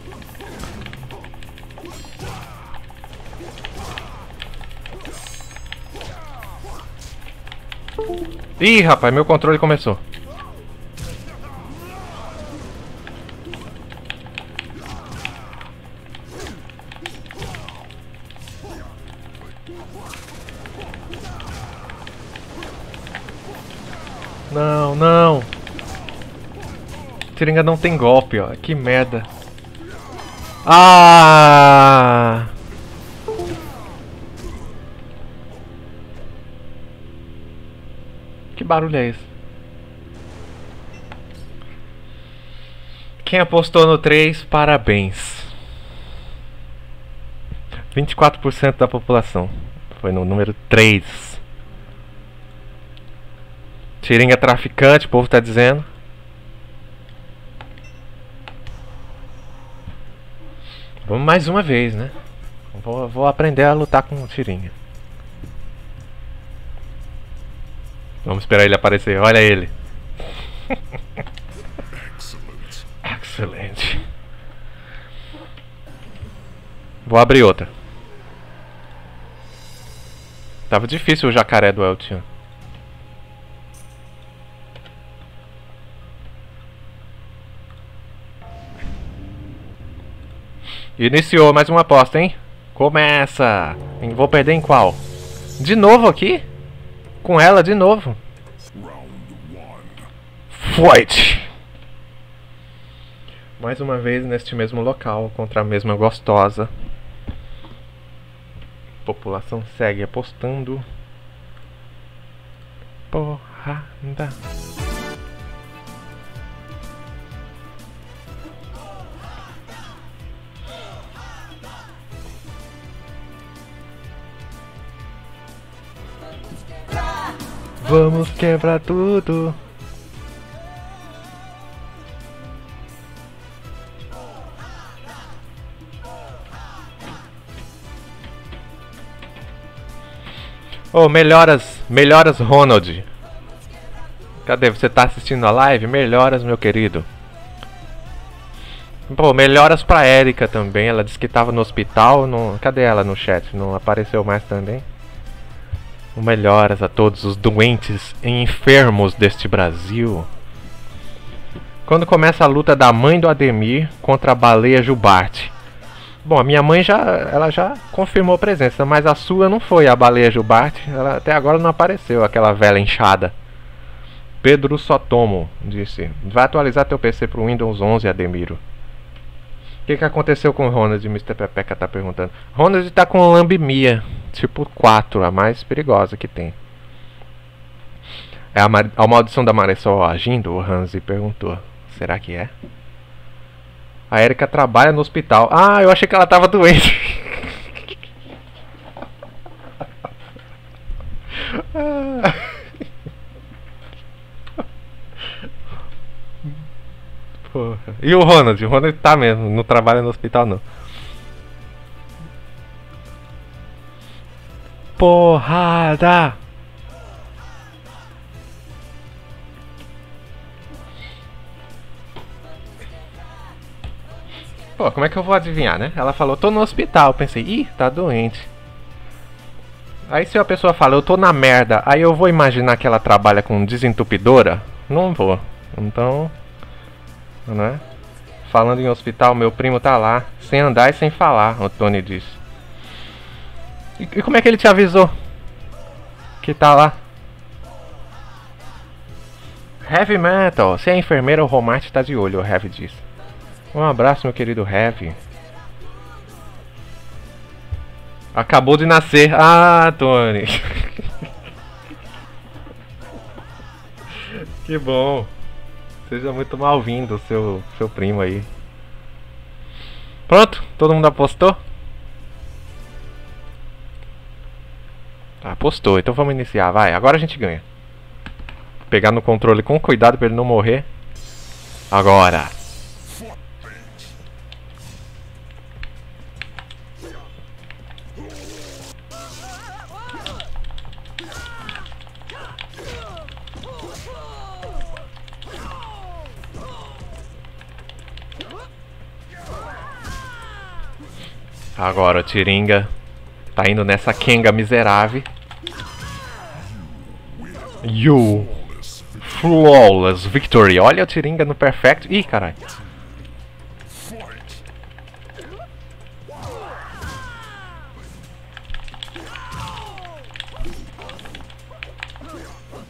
Ih, rapaz, meu controle começou. Não, não. Tiringa não tem golpe, ó. Que merda. Ah! Que barulho é esse? Quem apostou no 3, parabéns. 24% da população. Foi no número 3. Tiringa traficante, o povo tá dizendo. Vamos mais uma vez, né? Vou, vou aprender a lutar com o Tiringa. Vamos esperar ele aparecer. Olha ele. Excelente. Vou abrir outra. Tava difícil o jacaré do Eltian. Iniciou mais uma aposta, hein? Começa! Vou perder em qual? De novo aqui? Com ela de novo. Fight! Mais uma vez neste mesmo local, contra a mesma gostosa. População segue apostando. Porrada. Vamos quebrar tudo. Oh, melhoras, melhoras Ronald. Cadê? Você tá assistindo a live? Melhoras, meu querido. Pô, melhoras pra Erika também. Ela disse que tava no hospital. Não... Cadê ela no chat? Não apareceu mais também. Melhoras a todos os doentes e enfermos deste Brasil. Quando começa a luta da mãe do Ademir contra a baleia Jubarte? Bom, a minha mãe já, ela já confirmou presença, mas a sua não foi a baleia Jubarte. Ela até agora não apareceu, aquela vela inchada. Pedro Sotomo disse: Vai atualizar teu PC pro Windows 11, Ademiro. O que, que aconteceu com o Ronald? Mr. Pepeca tá perguntando. Ronald tá com lambimia, tipo 4, a mais perigosa que tem. É a, a maldição da Maressol agindo? O Hansi perguntou. Será que é? A Erika trabalha no hospital. Ah, eu achei que ela tava doente. Porra. E o Ronald? O Ronald tá mesmo, não trabalha no hospital não. Porrada! Pô, como é que eu vou adivinhar, né? Ela falou, tô no hospital. Pensei, ih, tá doente. Aí se a pessoa fala, eu tô na merda, aí eu vou imaginar que ela trabalha com desentupidora? Não vou. Então, né? Falando em hospital, meu primo tá lá, sem andar e sem falar, o Tony disse. E, como é que ele te avisou? Que tá lá? Heavy Metal, se é enfermeira, o Romart tá de olho, o Heavy disse. Um abraço, meu querido Heavy. Acabou de nascer. Ah, Tony. que bom. Seja muito mal-vindo, seu, seu primo aí. Pronto? Todo mundo apostou? Apostou, então vamos iniciar, vai. Agora a gente ganha. Pegar no controle com cuidado pra ele não morrer. Agora. Agora Tiringa tá indo nessa Kenga miserável. You Flawless Victory. Olha o Tiringa no Perfect. Ih, caralho.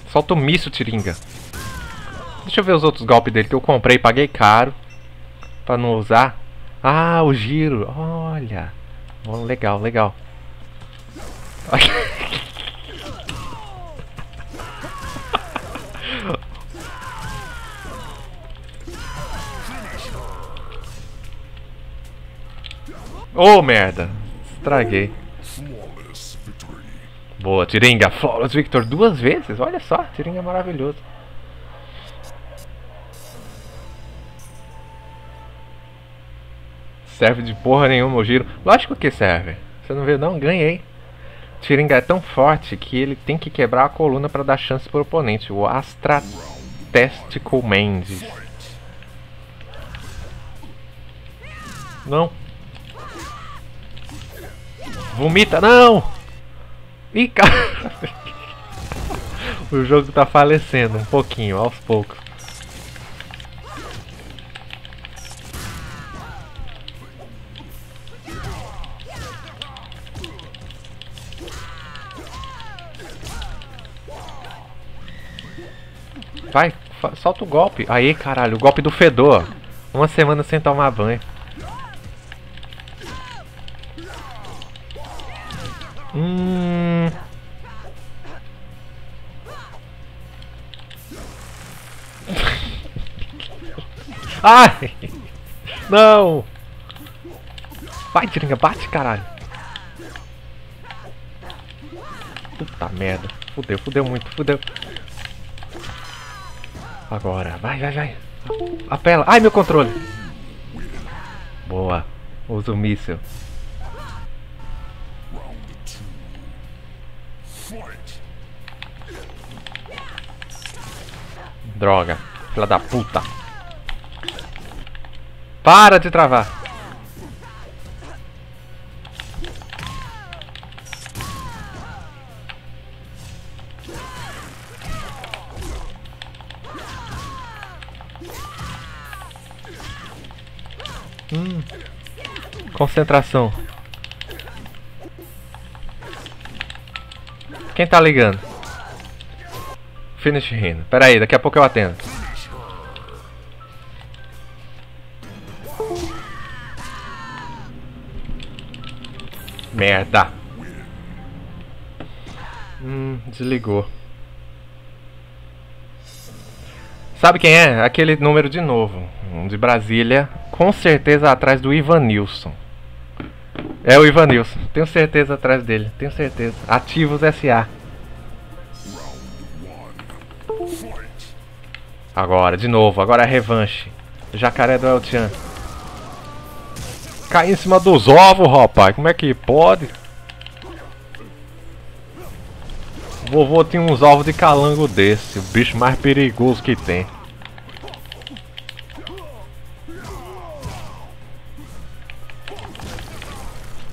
Solta o misso, Tiringa. Deixa eu ver os outros golpes dele que eu comprei, paguei caro. Pra não usar. Ah, o giro. Olha. Legal, legal. Oh, merda. Estraguei. Boa, Tiringa. Flawless Victor duas vezes. Olha só, Tiringa é maravilhoso. Serve de porra nenhuma o giro. Lógico que serve. Você não viu não? Ganhei. Tiringa é tão forte que ele tem que quebrar a coluna para dar chance pro oponente. O Astra Testicle Mendes. Não. Vomita, não! Ih, cara. o jogo tá falecendo um pouquinho, aos poucos. Vai, solta o golpe. Aí, caralho, o golpe do fedor. Uma semana sem tomar banho. Hum. Ai! Não! Vai, Tiringa, bate, caralho! Puta merda. Fudeu, fudeu muito, fudeu. Agora, vai, vai, vai. Apela. Ai, meu controle. Boa. Usa o míssil. Droga. Filha da puta. Para de travar. Hum. Concentração. Quem tá ligando? Finish him. Pera aí, daqui a pouco eu atendo. Merda. Hum, desligou. Sabe quem é? Aquele número de novo. De Brasília. Com certeza atrás do Ivanilson. É o Ivanilson. Tenho certeza atrás dele. Tenho certeza. Ativos SA. Agora, de novo. Agora é revanche. Jacaré do Eltian. Cai em cima dos ovos, rapaz. Como é que pode? Vovô tinha uns ovos de calango desse. O bicho mais perigoso que tem.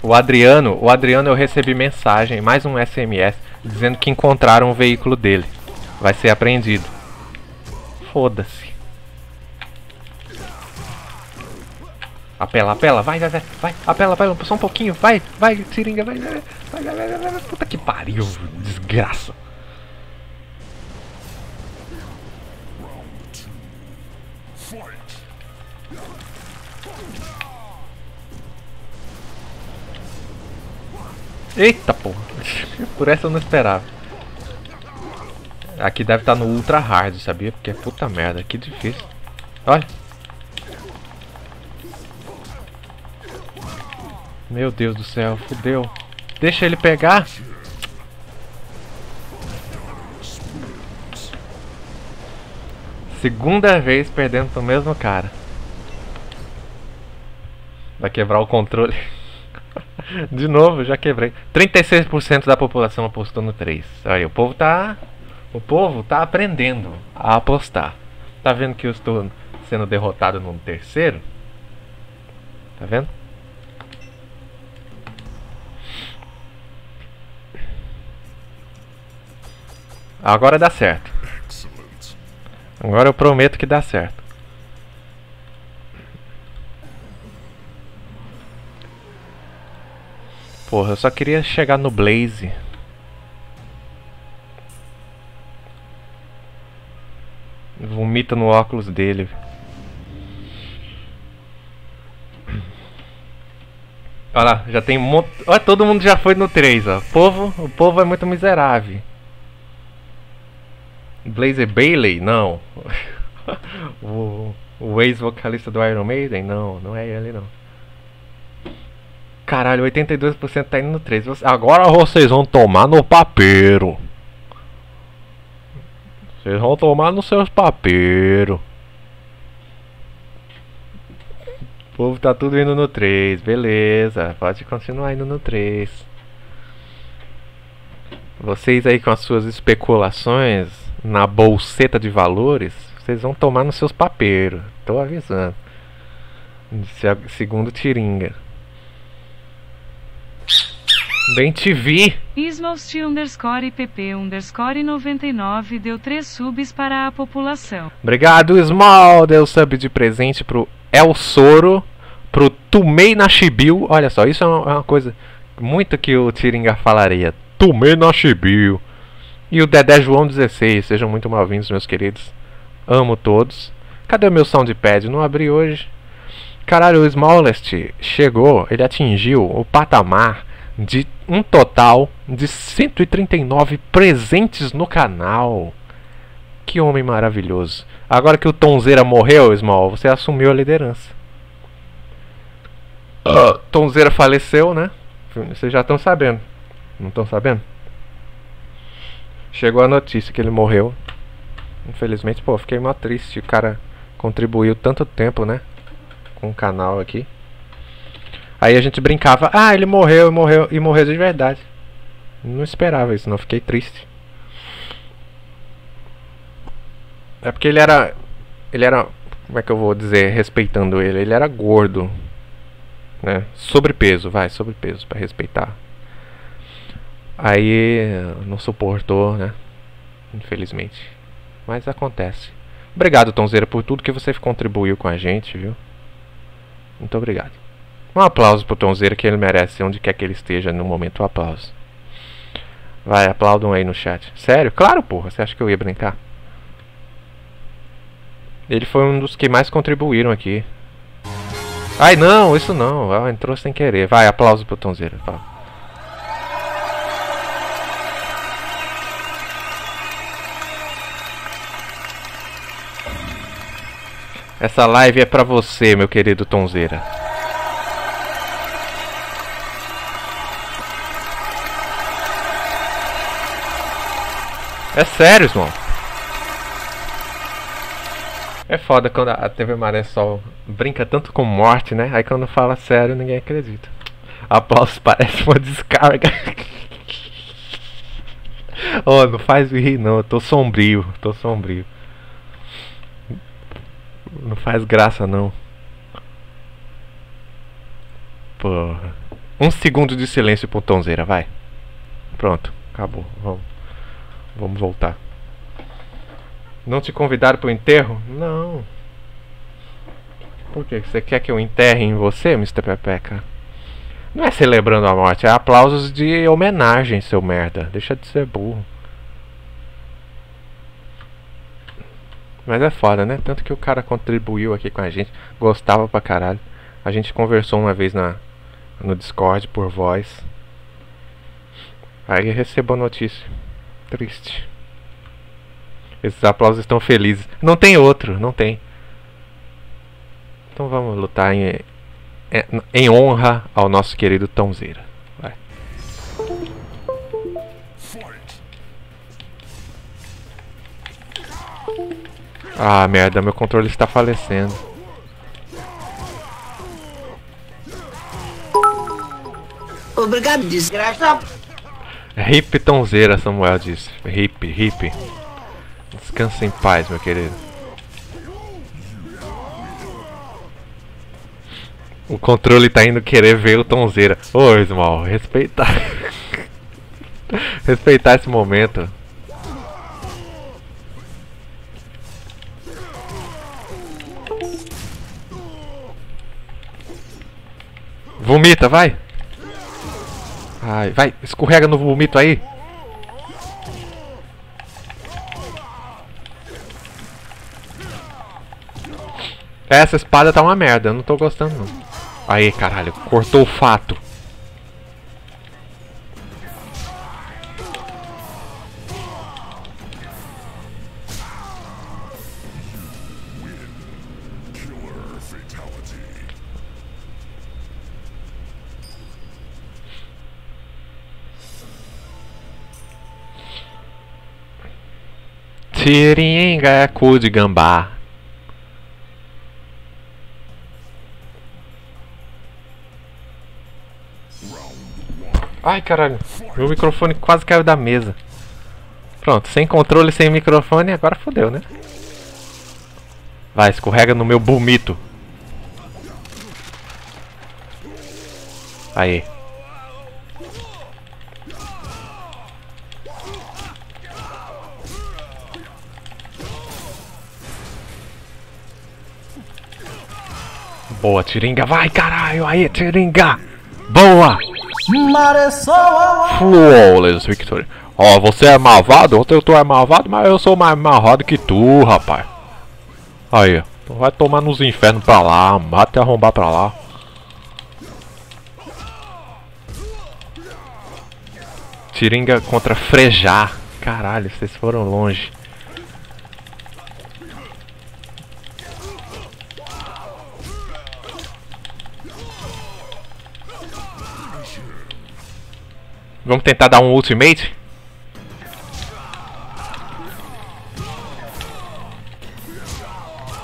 O Adriano, o Adriano eu recebi mensagem, mais um SMS, dizendo que encontraram o veículo dele. Vai ser apreendido. Foda-se. Apela, apela, vai, vai, vai, apela, apela, só um pouquinho, vai, vai, seringa, vai, vai, vai, vai, vai, vai, vai, puta que pariu, desgraça. Eita porra, por essa eu não esperava. Aqui deve estar no ultra hard, sabia? Porque é puta merda, que difícil. Olha. Meu Deus do céu, fudeu. Deixa ele pegar. Segunda vez perdendo pro mesmo cara. Vai quebrar o controle. De novo, já quebrei. 36% da população apostou no 3. Aí, o povo tá. O povo tá aprendendo a apostar. Tá vendo que eu estou sendo derrotado no terceiro? Tá vendo? Agora dá certo. Agora eu prometo que dá certo. Porra, eu só queria chegar no Blaze. Vomita no óculos dele. Olha lá, já tem um monte... Olha, todo mundo já foi no 3, ó. O povo, o povo é muito miserável. Blaze Bailey? Não. o o ex-vocalista do Iron Maiden? Não, não é ele não. Caralho, 82% tá indo no 3. Agora vocês vão tomar no papeiro. Vocês vão tomar nos seus papeiros. O povo tá tudo indo no 3. Beleza, pode continuar indo no 3. Vocês aí com as suas especulações na bolseta de valores, vocês vão tomar nos seus papeiros. Tô avisando. Segundo Tiringa. Bem te vi. Ismost underscore PP underscore 99 deu 3 subs para a população. Obrigado, Small. Deu sub de presente pro El Soro, pro Tumei Nashibiu. Olha só, isso é uma, é uma coisa muito que o Tiringa falaria. Tumei Nashibiu. E o Dedé João 16. Sejam muito mal-vindos, meus queridos. Amo todos. Cadê o meu soundpad? Não abri hoje. Caralho, o Smallest chegou, ele atingiu o patamar de um total de 139 presentes no canal. Que homem maravilhoso. Agora que o Tonzeira morreu, Small, você assumiu a liderança. Uh, Tonzeira faleceu, né? Vocês já estão sabendo. Não estão sabendo? Chegou a notícia que ele morreu. Infelizmente, pô, fiquei mal triste. O cara contribuiu tanto tempo, né? Com o canal aqui. Aí a gente brincava, ah, ele morreu, morreu e morreu de verdade. Não esperava isso, não fiquei triste. É porque ele era ele era, como é que eu vou dizer, respeitando ele, ele era gordo, né? Sobrepeso, vai, sobrepeso para respeitar. Aí não suportou, né? Infelizmente. Mas acontece. Obrigado, Tonzeira, por tudo que você contribuiu com a gente, viu? Muito obrigado. Um aplauso pro Tonzeira que ele merece, onde quer que ele esteja no momento, um aplauso. Vai, aplaudam aí no chat. Sério? Claro, porra, você acha que eu ia brincar? Ele foi um dos que mais contribuíram aqui. Ai, não, isso não. Ah, entrou sem querer. Vai, aplauso pro Tonzeira. Fala. Essa live é pra você, meu querido Tonzeira. É sério, irmão. É foda quando a TV Maré Sol brinca tanto com morte, né? Aí quando fala sério, ninguém acredita. Aplausos parece uma descarga. oh, não faz rir não, eu tô sombrio, tô sombrio. Não faz graça não. Porra. Um segundo de silêncio pro Tonzeira, vai. Pronto, acabou. Vamos, vamos voltar. Não te convidaram pro enterro? Não. Por quê? Você quer que eu enterre em você, Mr. Pepeca? Não é celebrando a morte, é aplausos de homenagem, seu merda. Deixa de ser burro. Mas é foda, né? Tanto que o cara contribuiu aqui com a gente. Gostava pra caralho. A gente conversou uma vez na, no Discord por voz. Aí recebo a notícia. Triste. Esses aplausos estão felizes. Não tem outro, não tem. Então vamos lutar em, em, honra ao nosso querido Tãozeira. Vai. Ah, merda, meu controle está falecendo. Obrigado, desgraça. Hip Tonzeira, Samuel disse. Hip, hip. Descansa em paz, meu querido. O controle tá indo querer ver o Tonzeira. Ô, Ismael, respeitar. respeitar esse momento. Vomita, vai! Ai, vai, escorrega no vomito aí. Essa espada tá uma merda, eu não tô gostando não. Aí, caralho, cortou o fato. Tiringa é cu de gambá. Ai caralho, meu microfone quase caiu da mesa. Pronto, sem controle, sem microfone, agora fodeu, né? Vai, escorrega no meu bumito. Aí. Boa, Tiringa. Vai, caralho. Aí, Tiringa. Boa. Flawless victory. Ó, você é malvado, eu tô é malvado, mas eu sou mais malvado que tu, rapaz. Aí, vai tomar nos infernos pra lá, mata e arrombar pra lá. Tiringa contra Frejar. Caralho, vocês foram longe. Vamos tentar dar um ultimate?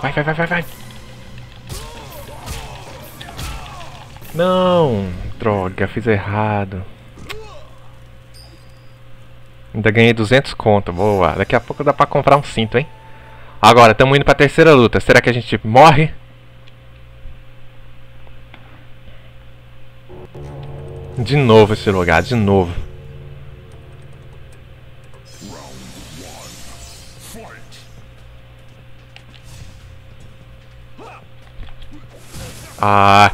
Vai, vai, vai, vai, vai. Não, droga, fiz errado. Ainda ganhei 200 conto, boa. Daqui a pouco dá pra comprar um cinto, hein? Agora, estamos indo pra terceira luta. Será que a gente morre? De novo esse lugar, de novo. Ah.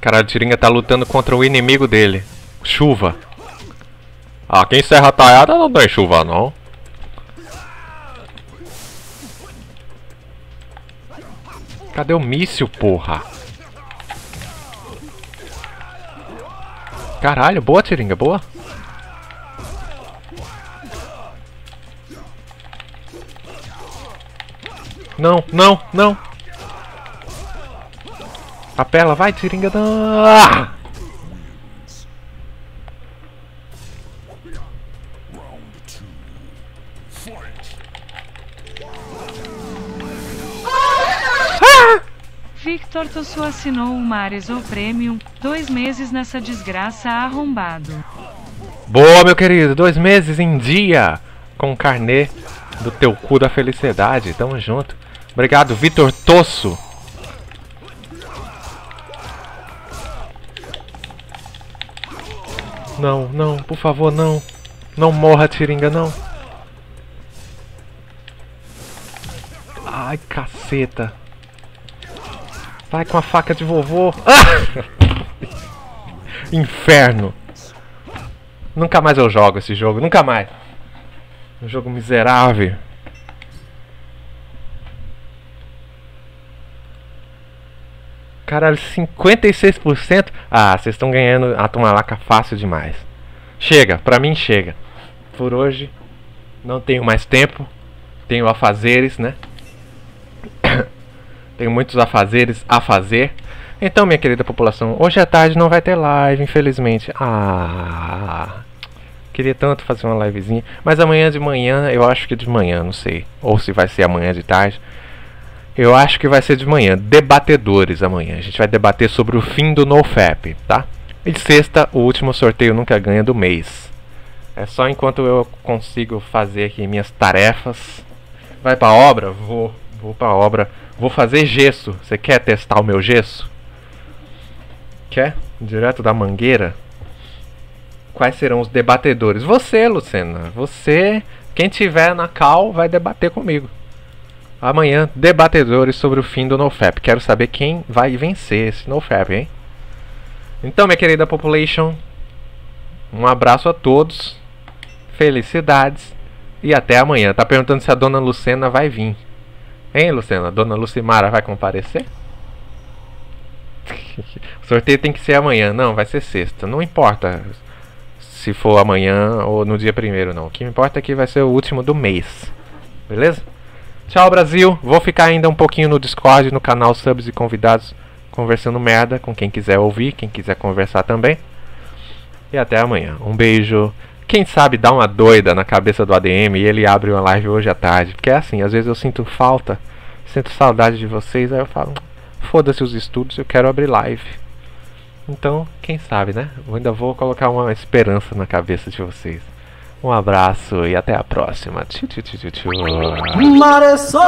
Caralho, o Tiringa tá lutando contra o inimigo dele. Chuva. Ah, quem serra taiada não tem chuva, não. Cadê o míssil, porra? Caralho, boa, Tiringa, boa. Não, não, não. Apela, vai, Tiringa. Ah! Victor Tossu assinou o Maresol Premium, dois meses nessa desgraça arrombado. Boa, meu querido, dois meses em dia com o carnê do teu cu da felicidade. Tamo junto. Obrigado, Vitor Tosso. Não, não, por favor, não. Não morra, Tiringa, não. Ai, caceta. Vai com a faca de vovô. Ah! Inferno. Nunca mais eu jogo esse jogo, nunca mais. Um jogo miserável. Caralho, 56%? Ah, vocês estão ganhando a Tomalaca fácil demais. Chega, pra mim chega. Por hoje, não tenho mais tempo. Tenho afazeres, né? Tenho muitos afazeres a fazer. Então, minha querida população, hoje à tarde não vai ter live, infelizmente. Ah, queria tanto fazer uma livezinha. Mas amanhã de manhã, eu acho que de manhã, não sei. Ou se vai ser amanhã de tarde. Eu acho que vai ser de manhã. Debatedores amanhã. A gente vai debater sobre o fim do NoFap, tá? E de sexta, o último sorteio nunca ganha do mês. É só enquanto eu consigo fazer aqui minhas tarefas. Vai pra obra? Vou. Vou pra obra. Vou fazer gesso. Você quer testar o meu gesso? Quer? Direto da mangueira? Quais serão os debatedores? Você, Lucena. Você. Quem tiver na cal vai debater comigo. Amanhã, debatedores sobre o fim do NoFap. Quero saber quem vai vencer esse NoFap, hein? Então, minha querida population, um abraço a todos. Felicidades. E até amanhã. Tá perguntando se a dona Lucena vai vir. Hein, Lucena? Dona Lucimara vai comparecer? o sorteio tem que ser amanhã. Não, vai ser sexta. Não importa se for amanhã ou no dia primeiro, não. O que importa é que vai ser o último do mês. Beleza? Tchau, Brasil. Vou ficar ainda um pouquinho no Discord, no canal Subs e Convidados, conversando merda com quem quiser ouvir, quem quiser conversar também. E até amanhã. Um beijo. Quem sabe dá uma doida na cabeça do ADM e ele abre uma live hoje à tarde. Porque é assim, às vezes eu sinto falta, sinto saudade de vocês, aí eu falo, foda-se os estudos, eu quero abrir live. Então, quem sabe, né? Eu ainda vou colocar uma esperança na cabeça de vocês. Um abraço e até a próxima. Tchu, tchu, tchu, tchu. Maressol.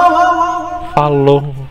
Falou!